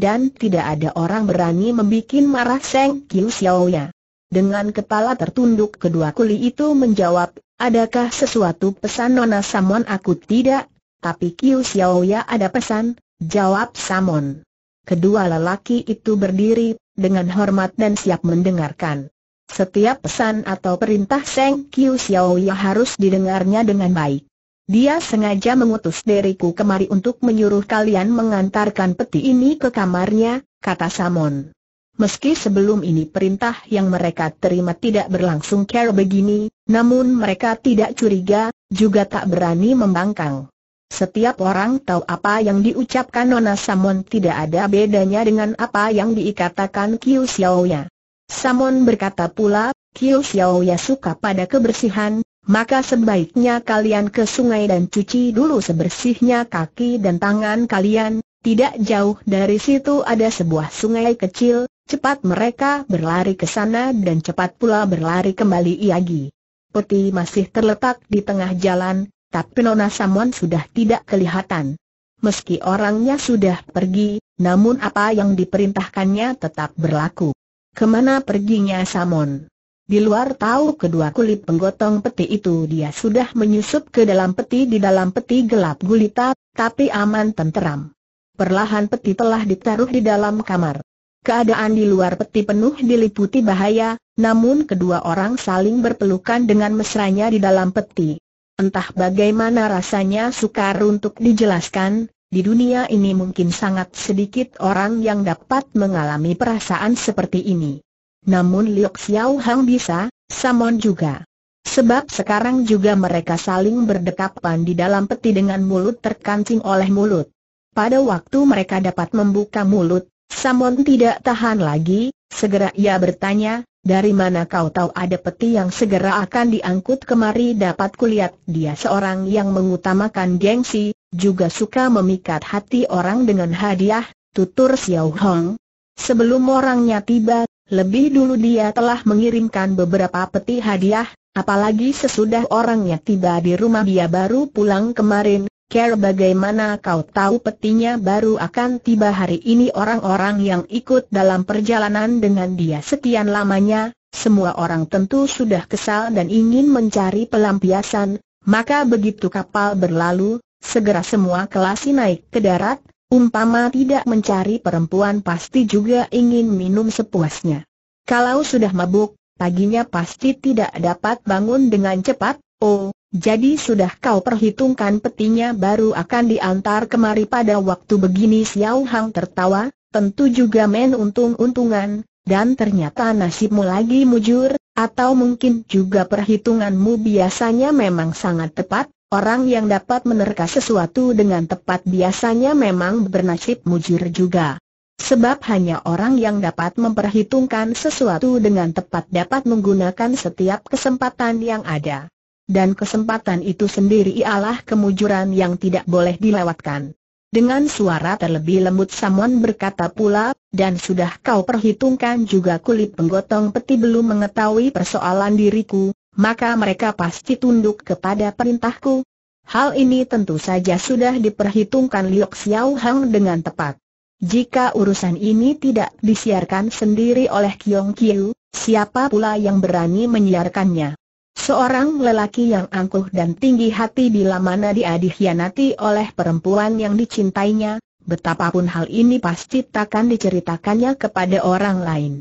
Speaker 1: Dan tidak ada orang berani membuat marah Seng Kiu Xiaoya. Dengan kepala tertunduk kedua kuli itu menjawab, adakah sesuatu pesan Nona Samon aku tidak, tapi Kiu Xiaoya ada pesan, jawab Samon. Kedua lelaki itu berdiri, dengan hormat dan siap mendengarkan. Setiap pesan atau perintah Seng Kiu Xiao Ya harus didengarnya dengan baik. Dia sengaja mengutus diriku kemari untuk menyuruh kalian mengantarkan peti ini ke kamarnya, kata Samon. Meski sebelum ini perintah yang mereka terima tidak berlangsung care begini, namun mereka tidak curiga, juga tak berani membangkang. Setiap orang tahu apa yang diucapkan Nona Samon tidak ada bedanya dengan apa yang dikatakan Kiu Xiaoya. Samon berkata pula, Kiu Xiaoya suka pada kebersihan, maka sebaiknya kalian ke sungai dan cuci dulu sebersihnya kaki dan tangan kalian, tidak jauh dari situ ada sebuah sungai kecil, Cepat mereka berlari ke sana dan cepat pula berlari kembali Iagi. Peti masih terletak di tengah jalan, tapi Nona Samon sudah tidak kelihatan. Meski orangnya sudah pergi, namun apa yang diperintahkannya tetap berlaku. Ke mana perginya Samon? Di luar tahu kedua kulit penggotong peti itu dia sudah menyusup ke dalam peti di dalam peti gelap gulita, tapi aman tenteram. Perlahan peti telah ditaruh di dalam kamar. Keadaan di luar peti penuh diliputi bahaya, namun kedua orang saling berpelukan dengan mesranya di dalam peti. Entah bagaimana rasanya sukar untuk dijelaskan, di dunia ini mungkin sangat sedikit orang yang dapat mengalami perasaan seperti ini. Namun Liok Xiao Hang bisa, Samon juga. Sebab sekarang juga mereka saling berdekapan di dalam peti dengan mulut terkancing oleh mulut. Pada waktu mereka dapat membuka mulut, Samon tidak tahan lagi, segera ia bertanya, dari mana kau tahu ada peti yang segera akan diangkut kemari dapat kulihat dia seorang yang mengutamakan gengsi, juga suka memikat hati orang dengan hadiah, tutur Xiao Hong. Sebelum orangnya tiba, lebih dulu dia telah mengirimkan beberapa peti hadiah, apalagi sesudah orangnya tiba di rumah dia baru pulang kemarin, Care bagaimana kau tahu petinya baru akan tiba hari ini? Orang-orang yang ikut dalam perjalanan dengan dia sekian lamanya, semua orang tentu sudah kesal dan ingin mencari pelampiasan, maka begitu kapal berlalu, segera semua kelasi naik ke darat, umpama tidak mencari perempuan pasti juga ingin minum sepuasnya. Kalau sudah mabuk, paginya pasti tidak dapat bangun dengan cepat, oh, jadi sudah kau perhitungkan petinya baru akan diantar kemari pada waktu begini Xiao Hang tertawa, tentu juga main untung-untungan, dan ternyata nasibmu lagi mujur, atau mungkin juga perhitunganmu biasanya memang sangat tepat, orang yang dapat menerka sesuatu dengan tepat biasanya memang bernasib mujur juga. Sebab hanya orang yang dapat memperhitungkan sesuatu dengan tepat dapat menggunakan setiap kesempatan yang ada dan kesempatan itu sendiri ialah kemujuran yang tidak boleh dilewatkan. Dengan suara terlebih lembut Samon berkata pula, dan sudah kau perhitungkan juga kulit penggotong peti belum mengetahui persoalan diriku, maka mereka pasti tunduk kepada perintahku. Hal ini tentu saja sudah diperhitungkan Liok Xiao Hang dengan tepat. Jika urusan ini tidak disiarkan sendiri oleh Kiong Kiu, siapa pula yang berani menyiarkannya? Seorang lelaki yang angkuh dan tinggi hati bila mana dia dikhianati oleh perempuan yang dicintainya, betapapun hal ini pasti takkan diceritakannya kepada orang lain.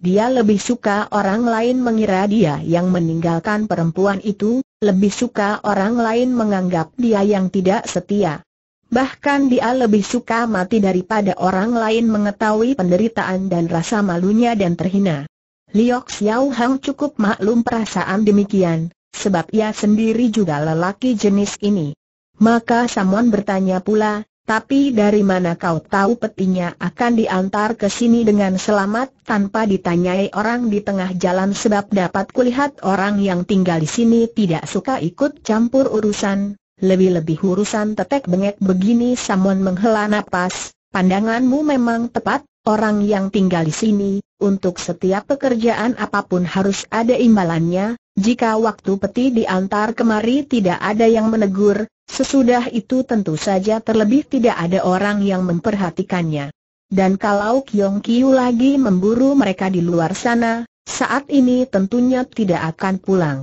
Speaker 1: Dia lebih suka orang lain mengira dia yang meninggalkan perempuan itu, lebih suka orang lain menganggap dia yang tidak setia. Bahkan dia lebih suka mati daripada orang lain mengetahui penderitaan dan rasa malunya dan terhina. Liok Xiao Hang cukup maklum perasaan demikian, sebab ia sendiri juga lelaki jenis ini. Maka Samon bertanya pula, tapi dari mana kau tahu petinya akan diantar ke sini dengan selamat tanpa ditanyai orang di tengah jalan sebab dapat kulihat orang yang tinggal di sini tidak suka ikut campur urusan, lebih-lebih urusan tetek bengek begini Samon menghela napas, pandanganmu memang tepat, orang yang tinggal di sini, untuk setiap pekerjaan apa pun harus ada imbalannya, jika waktu peti diantar kemari tidak ada yang menegur, sesudah itu tentu saja terlebih tidak ada orang yang memperhatikannya. Dan kalau Kiong Kiu lagi memburu mereka di luar sana, saat ini tentunya tidak akan pulang.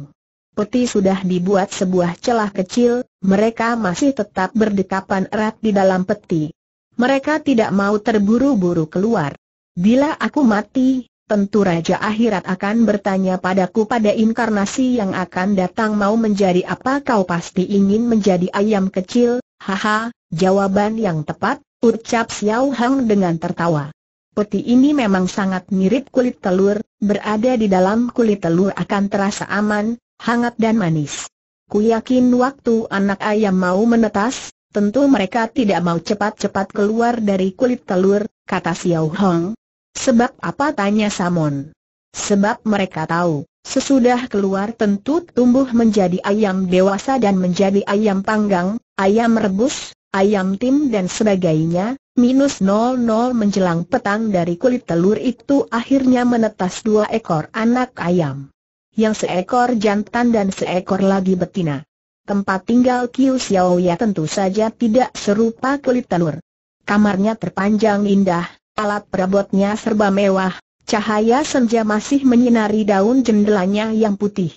Speaker 1: Peti sudah dibuat sebuah celah kecil, mereka masih tetap berdekapan erat di dalam peti. Mereka tidak mau terburu-buru keluar. Bila aku mati, tentu Raja Akhirat akan bertanya padaku pada inkarnasi yang akan datang mau menjadi apa kau pasti ingin menjadi ayam kecil, haha, jawaban yang tepat, ucap Xiao Hang dengan tertawa. Peti ini memang sangat mirip kulit telur, berada di dalam kulit telur akan terasa aman, hangat dan manis. Ku yakin waktu anak ayam mau menetas, tentu mereka tidak mau cepat-cepat keluar dari kulit telur, kata Xiao Hong. Sebab apa tanya Samon? Sebab mereka tahu, sesudah keluar tentu tumbuh menjadi ayam dewasa dan menjadi ayam panggang, ayam rebus, ayam tim dan sebagainya, minus 00 menjelang petang dari kulit telur itu akhirnya menetas dua ekor anak ayam. Yang seekor jantan dan seekor lagi betina. Tempat tinggal Kiu Xiao ya tentu saja tidak serupa kulit telur. Kamarnya terpanjang indah, alat perabotnya serba mewah, cahaya senja masih menyinari daun jendelanya yang putih.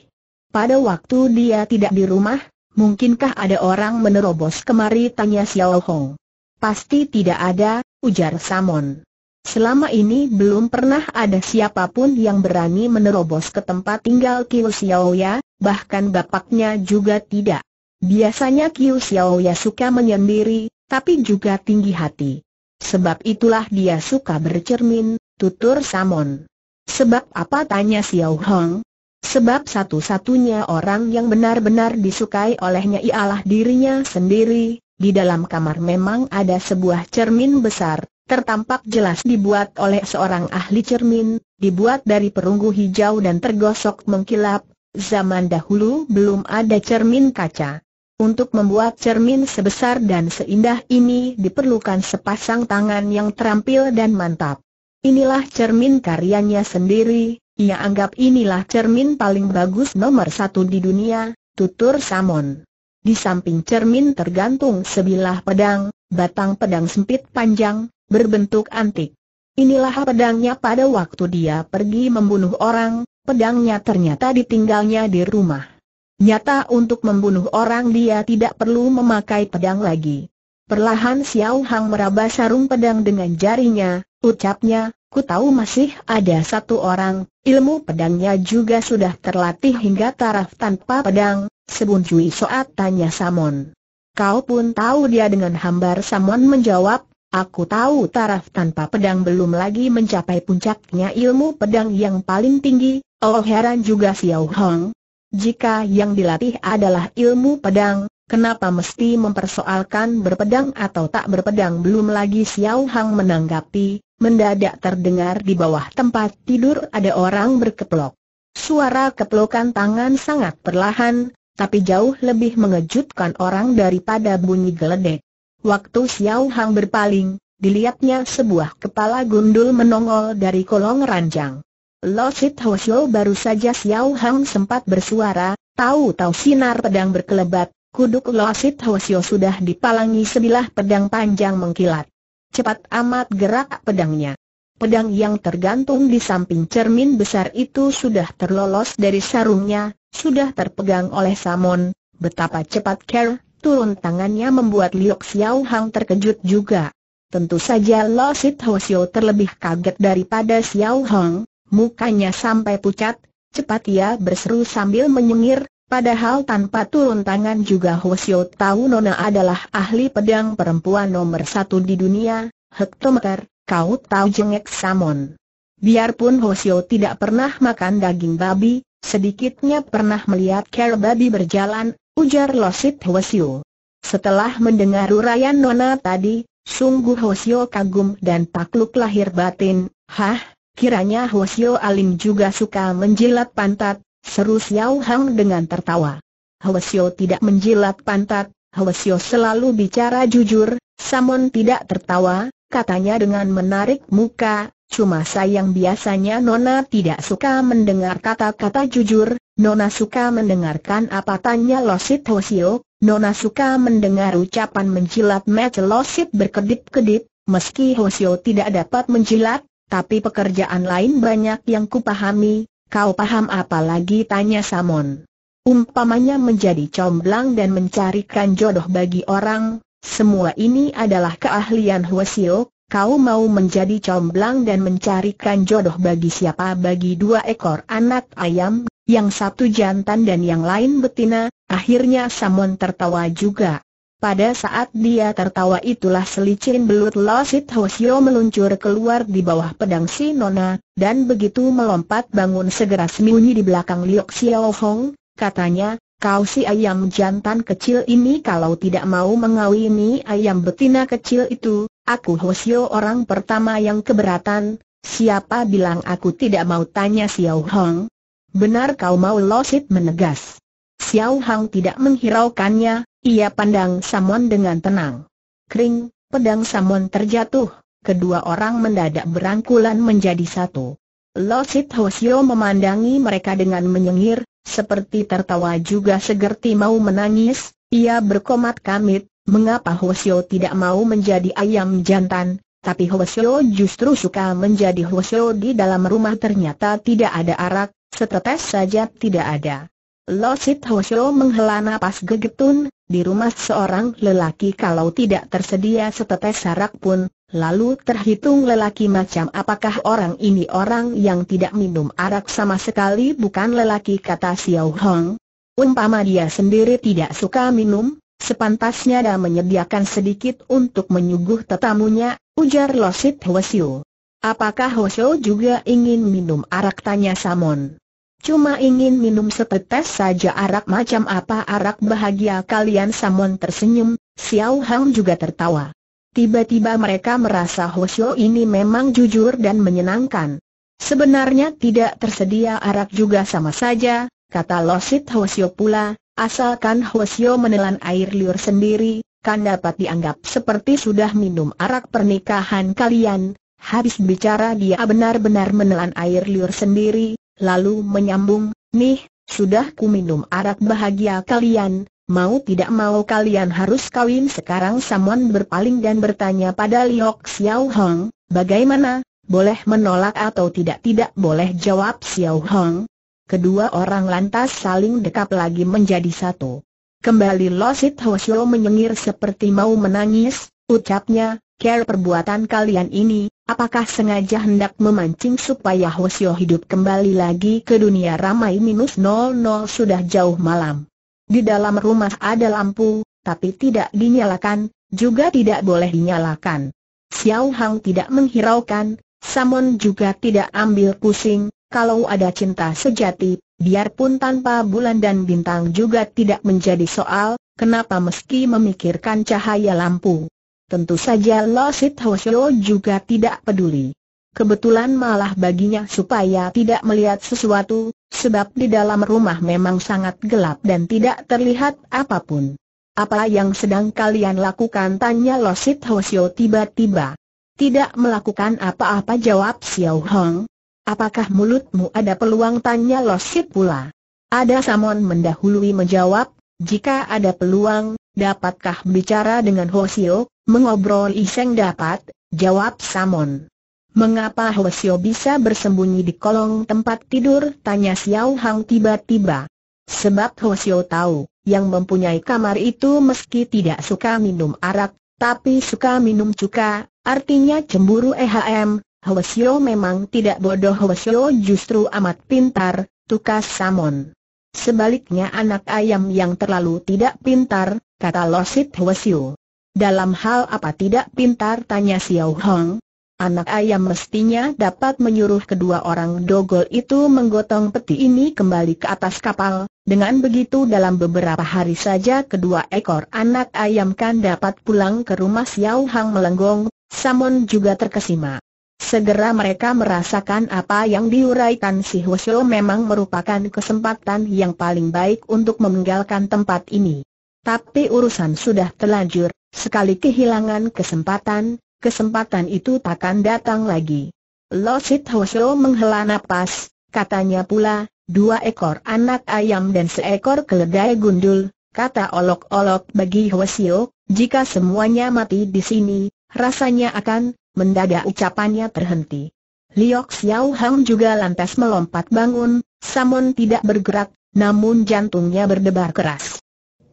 Speaker 1: Pada waktu dia tidak di rumah, mungkinkah ada orang menerobos kemari tanya Xiao Hong. Pasti tidak ada, ujar Samon. Selama ini belum pernah ada siapa pun yang berani menerobos ke tempat tinggal Kiu Xiaoya, bahkan bapaknya juga tidak. Biasanya Kiu Xiaoya suka menyendiri, tapi juga tinggi hati. Sebab itulah dia suka bercermin, tutur Samon. Sebab apa tanya Xiao Hong? Sebab satu-satunya orang yang benar-benar disukai olehnya ialah dirinya sendiri, di dalam kamar memang ada sebuah cermin besar, tertampak jelas dibuat oleh seorang ahli cermin, dibuat dari perunggu hijau dan tergosok mengkilap. Zaman dahulu belum ada cermin kaca. Untuk membuat cermin sebesar dan seindah ini diperlukan sepasang tangan yang terampil dan mantap. Inilah cermin karyanya sendiri, ia anggap inilah cermin paling bagus nomor satu di dunia, tutur Samon. Di samping cermin tergantung sebilah pedang, batang pedang sempit panjang, berbentuk antik. Inilah pedangnya pada waktu dia pergi membunuh orang, pedangnya ternyata ditinggalnya di rumah. Nyata untuk membunuh orang dia tidak perlu memakai pedang lagi. Perlahan Xiao Hang meraba sarung pedang dengan jarinya, ucapnya, ku tahu masih ada satu orang, ilmu pedangnya juga sudah terlatih hingga taraf tanpa pedang, Sebun Cui Soat tanya Samon. Kau pun tahu dia dengan hambar Samon menjawab, Aku tahu taraf tanpa pedang belum lagi mencapai puncaknya ilmu pedang yang paling tinggi, oh heran juga Xiao Hong. Jika yang dilatih adalah ilmu pedang, kenapa mesti mempersoalkan berpedang atau tak berpedang belum lagi Xiao Hang menanggapi, mendadak terdengar di bawah tempat tidur ada orang berkeplok. Suara keplokan tangan sangat perlahan, tapi jauh lebih mengejutkan orang daripada bunyi geledek. Waktu Xiao Hang berpaling, dilihatnya sebuah kepala gundul menongol dari kolong ranjang. Lo Hosyo baru saja Xiao Hang sempat bersuara, tahu-tahu sinar pedang berkelebat, kuduk Lo Hosyo sudah dipalangi sebilah pedang panjang mengkilat. Cepat amat gerak pedangnya. Pedang yang tergantung di samping cermin besar itu sudah terlolos dari sarungnya, sudah terpegang oleh Samon, betapa cepat Care, turun tangannya membuat Liok Xiao Hang terkejut juga. Tentu saja Lo Sit Hosio terlebih kaget daripada Xiao Hang, mukanya sampai pucat, cepat ia berseru sambil menyengir, padahal tanpa turun tangan juga Hosio tahu Nona adalah ahli pedang perempuan nomor satu di dunia, hektometer, kau tahu jengek Samon. Biarpun Hosio tidak pernah makan daging babi, Sedikitnya pernah melihat care babi berjalan, ujar Losit Hwasyo. Setelah mendengar urayan Nona tadi, sungguh Hwasyo kagum dan takluk lahir batin, hah, kiranya Hwasyo Alim juga suka menjilat pantat, seru Xiao Hang dengan tertawa. Hwasyo tidak menjilat pantat, Hwasyo selalu bicara jujur, Samon tidak tertawa, katanya dengan menarik muka, Cuma sayang biasanya Nona tidak suka mendengar kata-kata jujur, Nona suka mendengarkan apa tanya Losit Hosio, Nona suka mendengar ucapan menjilat mata Losit berkedip-kedip, meski Hosio tidak dapat menjilat, tapi pekerjaan lain banyak yang kupahami, kau paham apa lagi? Tanya Samon. Umpamanya menjadi comblang dan mencarikan jodoh bagi orang, semua ini adalah keahlian Hwasyo, Kau mau menjadi comblang dan mencarikan jodoh bagi siapa? Bagi dua ekor anak ayam, yang satu jantan dan yang lain betina, akhirnya Samon tertawa juga. Pada saat dia tertawa itulah selicin belut Losit Hosio meluncur keluar di bawah pedang si Nona, dan begitu melompat bangun segera sembunyi di belakang Liok Xiao Hong, katanya, kau si ayam jantan kecil ini kalau tidak mau mengawini ayam betina kecil itu, aku Hosio orang pertama yang keberatan, siapa bilang aku tidak mau tanya Xiao Hong? Benar kau mau Losit menegas. Xiao Hang tidak menghiraukannya, ia pandang Samon dengan tenang. Kring, pedang Samon terjatuh, kedua orang mendadak berangkulan menjadi satu. Losit Hosio memandangi mereka dengan menyengir, seperti tertawa juga segerti mau menangis, ia berkomat kamit, mengapa Hosio tidak mau menjadi ayam jantan, tapi Hosio justru suka menjadi Hosio di dalam rumah ternyata tidak ada arak, setetes saja tidak ada. Losit Hosio menghela napas gegetun, di rumah seorang lelaki kalau tidak tersedia setetes sarak pun, lalu terhitung lelaki macam apakah orang ini orang yang tidak minum arak sama sekali bukan lelaki kata Xiao Hong. Umpama dia sendiri tidak suka minum, sepantasnya dia menyediakan sedikit untuk menyuguh tetamunya, ujar Losit Hosio. Apakah Hosio juga ingin minum arak tanya Samon? Cuma ingin minum setetes saja arak macam apa arak bahagia kalian Samon tersenyum, Xiao Hang juga tertawa. Tiba-tiba mereka merasa Hosyo ini memang jujur dan menyenangkan. Sebenarnya tidak tersedia arak juga sama saja, kata Losit Hosyo pula, asalkan Hosyo menelan air liur sendiri, kan dapat dianggap seperti sudah minum arak pernikahan kalian. Habis bicara dia benar-benar menelan air liur sendiri, lalu menyambung, nih, sudah ku minum arak bahagia kalian, mau tidak mau kalian harus kawin sekarang. Samon berpaling dan bertanya pada Liok Xiao Hong, bagaimana, boleh menolak atau tidak? Tidak boleh jawab Xiao Hong. Kedua orang lantas saling dekap lagi menjadi satu. Kembali Losit Hosyo menyengir seperti mau menangis, ucapnya, care perbuatan kalian ini, Apakah sengaja hendak memancing supaya Hosio hidup kembali lagi ke dunia ramai minus 00 sudah jauh malam. Di dalam rumah ada lampu, tapi tidak dinyalakan, juga tidak boleh dinyalakan. Xiao Hang tidak menghiraukan, Samon juga tidak ambil pusing, kalau ada cinta sejati, biarpun tanpa bulan dan bintang juga tidak menjadi soal, kenapa meski memikirkan cahaya lampu. Tentu saja Lo Sit Hosyo juga tidak peduli. Kebetulan malah baginya supaya tidak melihat sesuatu, sebab di dalam rumah memang sangat gelap dan tidak terlihat apa pun. Apa yang sedang kalian lakukan? Tanya Lo Sit Hosyo tiba-tiba. Tidak melakukan apa-apa jawab Xiao Hong. Apakah mulutmu ada peluang? Tanya Lo Sit pula. Ada Samon mendahului menjawab, jika ada peluang, dapatkah bicara dengan Hosio? Mengobrol iseng dapat, jawab Samon. Mengapa Hwasyo bisa bersembunyi di kolong tempat tidur? Tanya Xiao Hang tiba-tiba. Sebab Hwasyo tahu, yang mempunyai kamar itu meski tidak suka minum arak, tapi suka minum cuka, artinya cemburu EHM. Hwasyo memang tidak bodoh Hwasyo justru amat pintar, tukas Samon. Sebaliknya anak ayam yang terlalu tidak pintar, kata Losit Hwasyo. Dalam hal apa tidak pintar tanya Xiao Hong. Anak ayam mestinya dapat menyuruh kedua orang dogol itu menggotong peti ini kembali ke atas kapal, dengan begitu dalam beberapa hari saja kedua ekor anak ayam kan dapat pulang ke rumah Xiao Hang melenggong, Samon juga terkesima. Segera mereka merasakan apa yang diuraikan si Hwasyo memang merupakan kesempatan yang paling baik untuk meninggalkan tempat ini. Tapi urusan sudah terlanjur, sekali kehilangan kesempatan, kesempatan itu takkan datang lagi. Losit Hosho menghela napas, katanya pula, dua ekor anak ayam dan seekor keledai gundul, kata olok-olok bagi Hwasyo, jika semuanya mati di sini, rasanya akan, mendadak ucapannya terhenti. Liok Xiao Hang juga lantas melompat bangun, Samon tidak bergerak, namun jantungnya berdebar keras.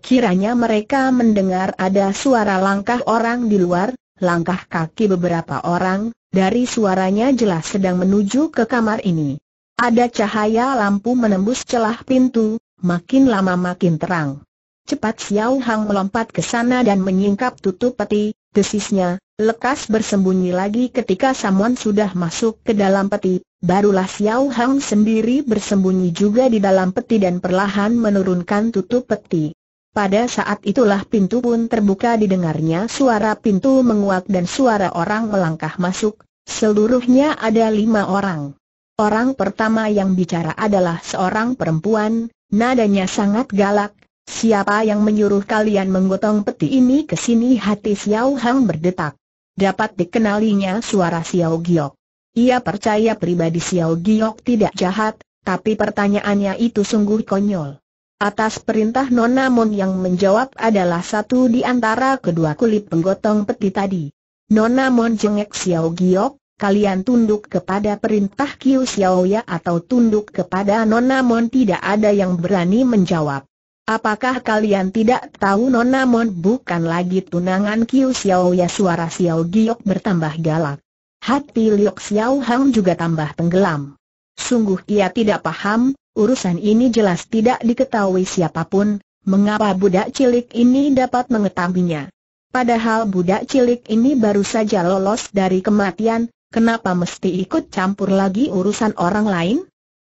Speaker 1: Kiranya mereka mendengar ada suara langkah orang di luar, langkah kaki beberapa orang, dari suaranya jelas sedang menuju ke kamar ini. Ada cahaya lampu menembus celah pintu, makin lama makin terang. Cepat Xiao Hang melompat ke sana dan menyingkap tutup peti, desisnya, lekas bersembunyi lagi ketika Samuan sudah masuk ke dalam peti, barulah Xiao Hang sendiri bersembunyi juga di dalam peti dan perlahan menurunkan tutup peti. Pada saat itulah pintu pun terbuka didengarnya suara pintu menguak dan suara orang melangkah masuk, seluruhnya ada lima orang. Orang pertama yang bicara adalah seorang perempuan, nadanya sangat galak, Siapa yang menyuruh kalian menggotong peti ini ke sini hati Xiao Hang berdetak. Dapat dikenalinya suara Xiao Giok. Ia percaya pribadi Xiao Giok tidak jahat, tapi pertanyaannya itu sungguh konyol. Atas perintah Nona Mon yang menjawab adalah satu di antara kedua kulit penggotong peti tadi. Nona Mon jengek Xiao Giok, kalian tunduk kepada perintah Kiu Xiao ya atau tunduk kepada Nona Mon tidak ada yang berani menjawab. Apakah kalian tidak tahu Nona Mon bukan lagi tunangan Kiu Xiao ya suara Xiao Giok bertambah galak. Hati Liok Xiao Hang juga tambah tenggelam. Sungguh ia tidak paham, urusan ini jelas tidak diketahui siapa pun, mengapa budak cilik ini dapat mengetahuinya. Padahal budak cilik ini baru saja lolos dari kematian, kenapa mesti ikut campur lagi urusan orang lain?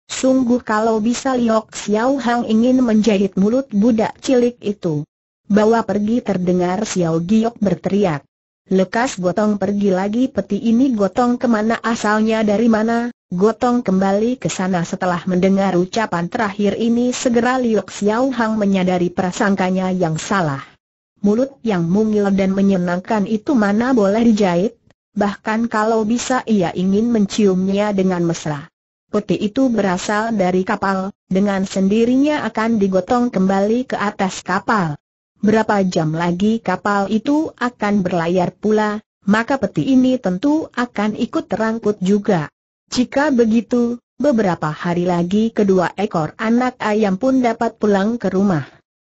Speaker 1: Sungguh kalau bisa Liok Xiao Hang ingin menjahit mulut budak cilik itu. Bawa pergi terdengar Xiao Giok berteriak. Lekas gotong pergi lagi peti ini gotong ke mana asalnya dari mana, gotong kembali ke sana setelah mendengar ucapan terakhir ini segera Liok Xiao Hang menyadari prasangkanya yang salah. Mulut yang mungil dan menyenangkan itu mana boleh dijahit, bahkan kalau bisa ia ingin menciumnya dengan mesra peti itu berasal dari kapal, dengan sendirinya akan digotong kembali ke atas kapal. Berapa jam lagi kapal itu akan berlayar pula, maka peti ini tentu akan ikut terangkut juga. Jika begitu, beberapa hari lagi kedua ekor anak ayam pun dapat pulang ke rumah.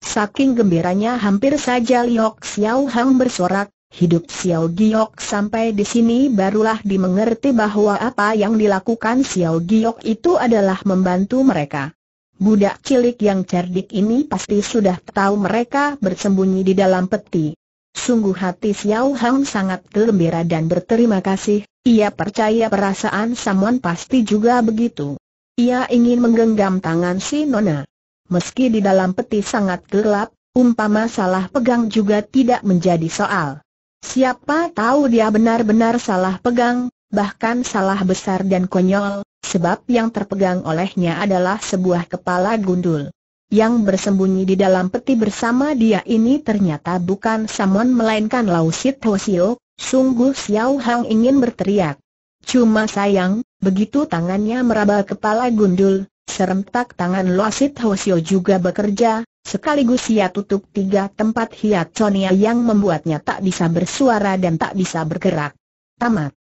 Speaker 1: Saking gembiranya hampir saja Liok Xiao Hang bersorak, Hidup Xiao Giok sampai di sini barulah dimengerti bahwa apa yang dilakukan Xiao Giok itu adalah membantu mereka. Budak cilik yang cerdik ini pasti sudah tahu mereka bersembunyi di dalam peti. Sungguh hati Xiao Hang sangat gembira dan berterima kasih, ia percaya perasaan Samuan pasti juga begitu. Ia ingin menggenggam tangan si Nona. Meski di dalam peti sangat gelap, umpama salah pegang juga tidak menjadi soal. Siapa tahu dia benar-benar salah pegang, bahkan salah besar dan konyol, sebab yang terpegang olehnya adalah sebuah kepala gundul. Yang bersembunyi di dalam peti bersama dia ini ternyata bukan Samon melainkan Lausit Hosio, sungguh Xiao Hang ingin berteriak. Cuma sayang, begitu tangannya meraba kepala gundul, serentak tangan Lausit Hosio juga bekerja, Sekaligus ia tutup tiga tempat hiat Sonia yang membuatnya tak bisa bersuara dan tak bisa bergerak. Tamat.